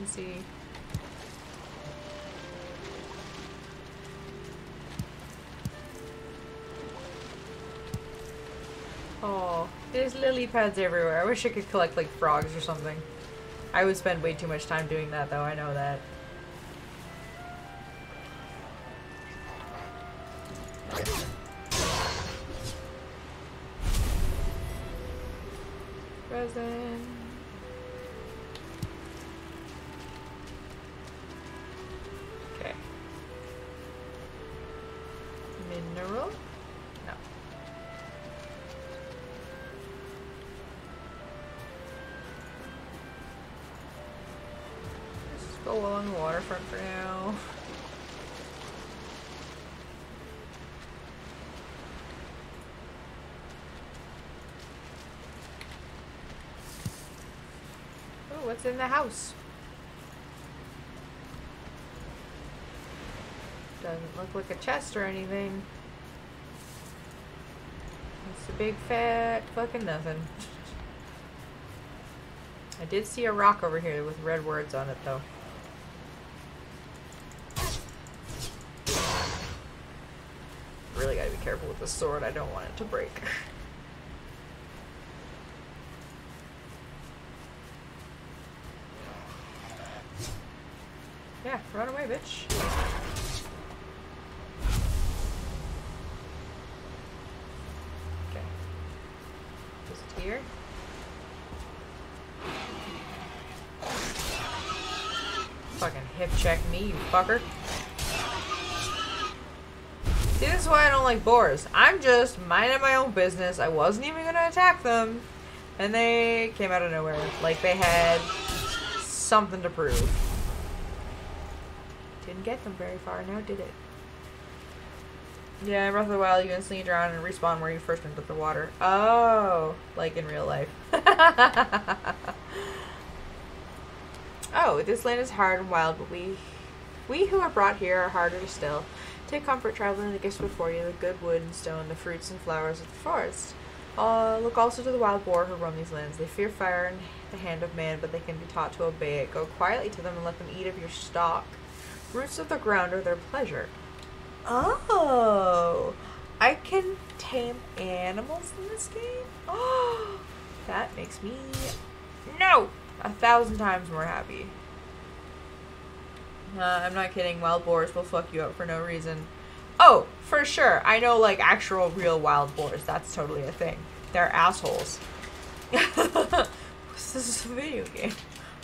Can see. Oh, there's lily pads everywhere. I wish I could collect like frogs or something. I would spend way too much time doing that though, I know that. What's in the house? Doesn't look like a chest or anything. It's a big fat fucking nothing. I did see a rock over here with red words on it though. Really gotta be careful with the sword, I don't want it to break. bitch. Okay. Just here. Fucking hip check me, you fucker. See, this is why I don't like boars. I'm just minding my own business. I wasn't even gonna attack them. And they came out of nowhere. Like they had something to prove. Didn't get them very far, now did it? Yeah, in Breath of the Wild, you instantly drown and respawn where you first entered the water. Oh, like in real life. oh, this land is hard and wild, but we, we who are brought here are harder still. Take comfort traveling in the gifts before you, the good wood and stone, the fruits and flowers of the forest. Uh, look also to the wild boar who roam these lands. They fear fire and the hand of man, but they can be taught to obey it. Go quietly to them and let them eat of your stock. Roots of the ground are their pleasure. Oh, I can tame animals in this game? Oh, that makes me, no, a thousand times more happy. Uh, I'm not kidding, wild boars will fuck you up for no reason. Oh, for sure. I know, like, actual real wild boars. That's totally a thing. They're assholes. this is a video game.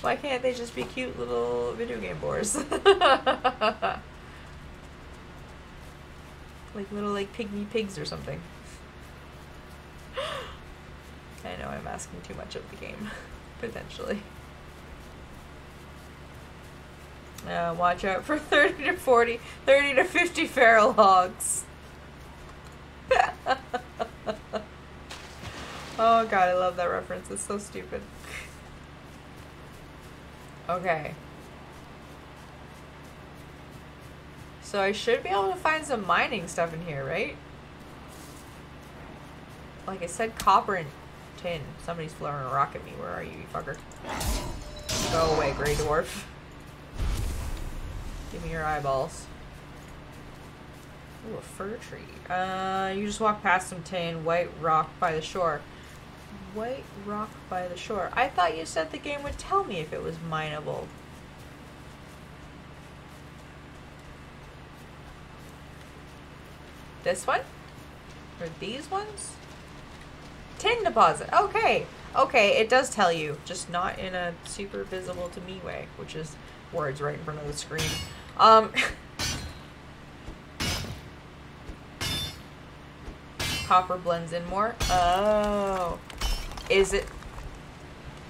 Why can't they just be cute little video game boars? like little like pygmy pigs or something. I know I'm asking too much of the game, potentially. Uh, watch out for 30 to 40, 30 to 50 feral hogs. oh god, I love that reference. It's so stupid. Okay. So I should be able to find some mining stuff in here, right? Like I said, copper and tin. Somebody's throwing a rock at me. Where are you, you fucker? Go away, Greydwarf. Give me your eyeballs. Ooh, a fir tree. Uh, you just walk past some tin, white rock by the shore. White rock by the shore. I thought you said the game would tell me if it was mineable. This one? Or these ones? Tin deposit. Okay. Okay, it does tell you, just not in a super visible to me way, which is words right in front of the screen. Um, copper blends in more. Oh. Is it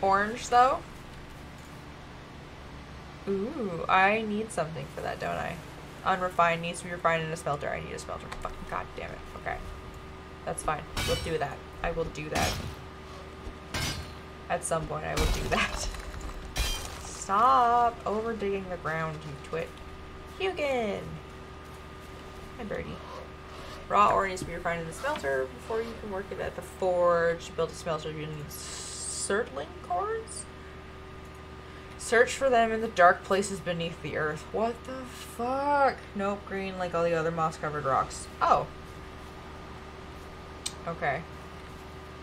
orange, though? Ooh, I need something for that, don't I? Unrefined needs to be refined in a smelter. I need a smelter. Fucking god damn it. Okay. That's fine. We'll do that. I will do that. At some point, I will do that. Stop over digging the ground, you twit. Hugin! Hi, birdie. Raw ore needs to be refined in the smelter before you can work it at the forge. To build a smelter, you need surtling cores? Search for them in the dark places beneath the earth. What the fuck? Nope, green like all the other moss covered rocks. Oh. Okay.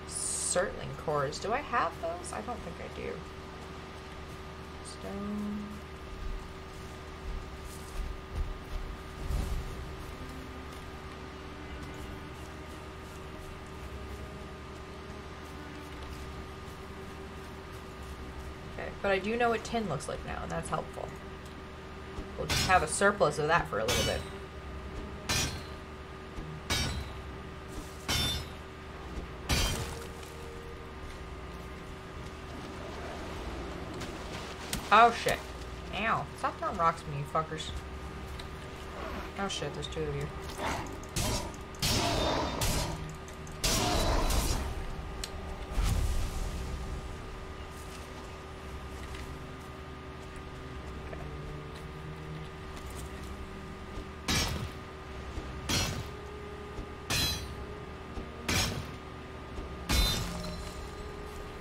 Surtling cores. Do I have those? I don't think I do. Stone. But I do know what tin looks like now, and that's helpful. We'll just have a surplus of that for a little bit. Oh shit. Ow. Stop throwing rocks at me, you fuckers. Oh shit, there's two of you. Okay.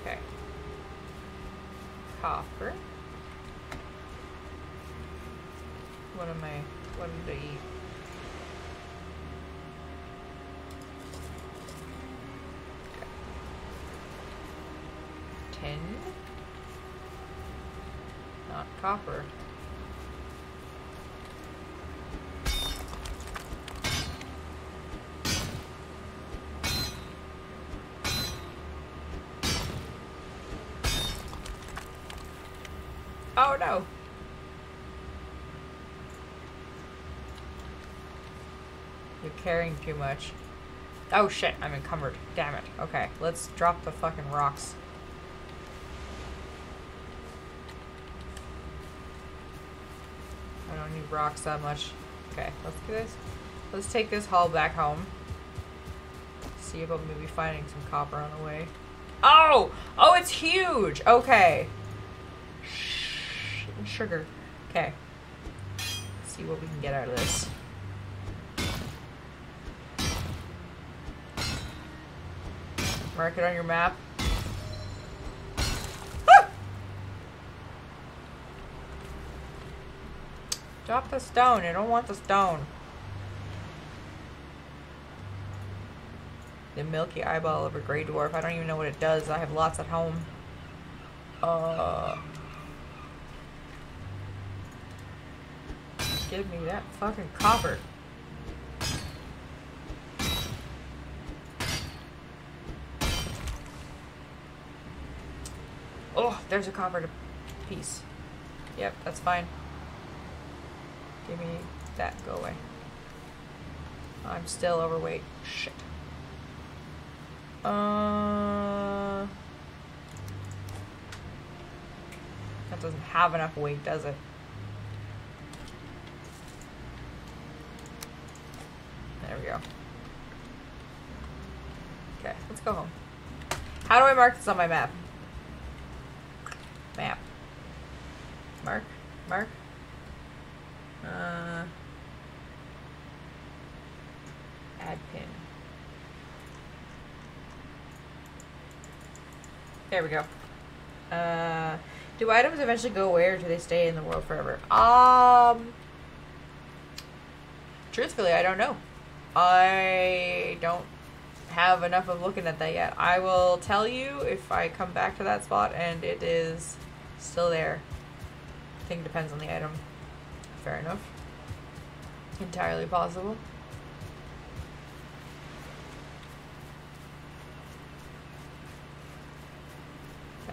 Okay. Copper. What am I? What did I eat? Okay. Tin. Not copper. Oh no! You're carrying too much. Oh shit, I'm encumbered. Damn it. Okay, let's drop the fucking rocks. I don't need rocks that much. Okay, let's do this. Let's take this haul back home. See about maybe finding some copper on the way. Oh! Oh, it's huge! Okay. Sh sugar. Okay. Let's see what we can get out of this. Mark it on your map. Ah! Drop the stone. I don't want the stone. The milky eyeball of a Greydwarf. I don't even know what it does. I have lots at home. Uh. Give me that fucking copper. Oh, there's a copper. piece. Yep, that's fine. Give me that. Go away. I'm still overweight. Shit. Uh. That doesn't have enough weight, does it? There we go. Okay, let's go home. How do I mark this on my map? Map. Mark. Mark. Uh, add pin. There we go. Uh, do items eventually go away or do they stay in the world forever? Um, truthfully, I don't know. I don't have enough of looking at that yet. I will tell you if I come back to that spot and it is still there. I think it depends on the item. Fair enough. Entirely possible.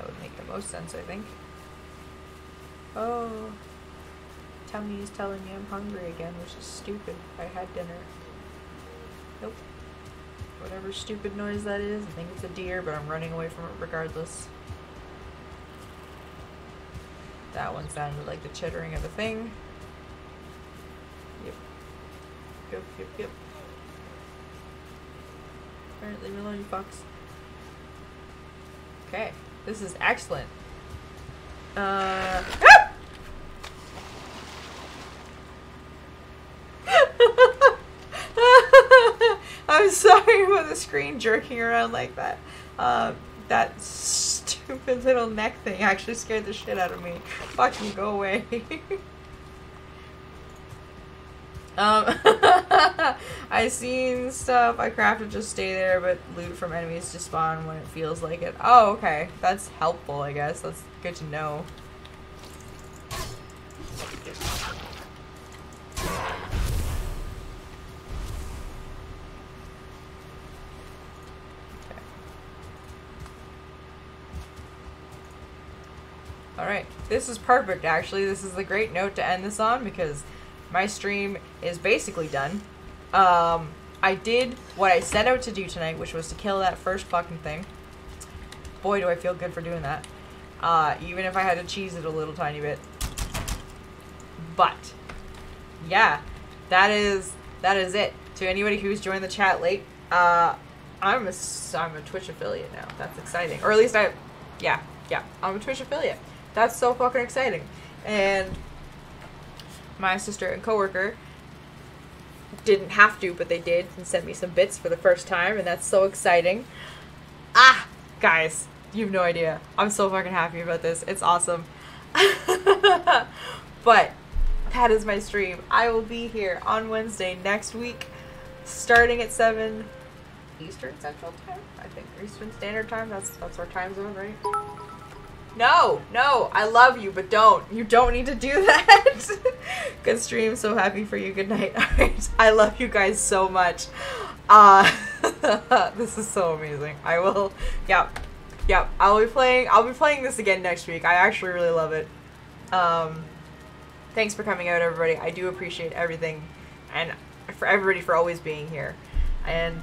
That would make the most sense, I think. Oh. Tummy is telling me I'm hungry again, which is stupid. I had dinner. Nope. Whatever stupid noise that is. I think it's a deer, but I'm running away from it regardless. That one sounded like the chittering of a thing. Yep. Yep, yep, yep. Alright, leave me alone, you fucks. Okay, this is excellent. Uh. Ah! I'm sorry about the screen jerking around like that. Uh, that stupid little neck thing actually scared the shit out of me. Fucking go away. um, I seen stuff. I crafted just stay there, but loot from enemies just spawn when it feels like it. Oh, okay. That's helpful, I guess. That's good to know. Alright, this is perfect actually. This is a great note to end this on because my stream is basically done. Um, I did what I set out to do tonight, which was to kill that first fucking thing. Boy, do I feel good for doing that. Uh, even if I had to cheese it a little tiny bit. But, yeah, that is that is it. To anybody who's joined the chat late, uh, I'm a, I'm a Twitch affiliate now. That's exciting. Or at least I, yeah, yeah, I'm a Twitch affiliate. That's so fucking exciting. And my sister and coworker didn't have to, but they did and sent me some bits for the first time, and that's so exciting. Ah, guys, you have no idea. I'm so fucking happy about this. It's awesome. but that is my stream. I will be here on Wednesday next week, starting at seven Eastern Central Time. I think Eastern Standard Time. That's that's our time zone, right? No, no, I love you, but don't. You don't need to do that. Good stream. So happy for you. Good night. I love you guys so much. Uh, this is so amazing. I will. Yep. Yep. I'll be playing. I'll be playing this again next week. I actually really love it. Um, thanks for coming out, everybody. I do appreciate everything, and for everybody for always being here. And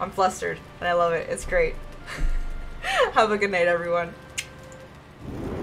I'm flustered, and I love it. It's great. Have a good night, everyone. You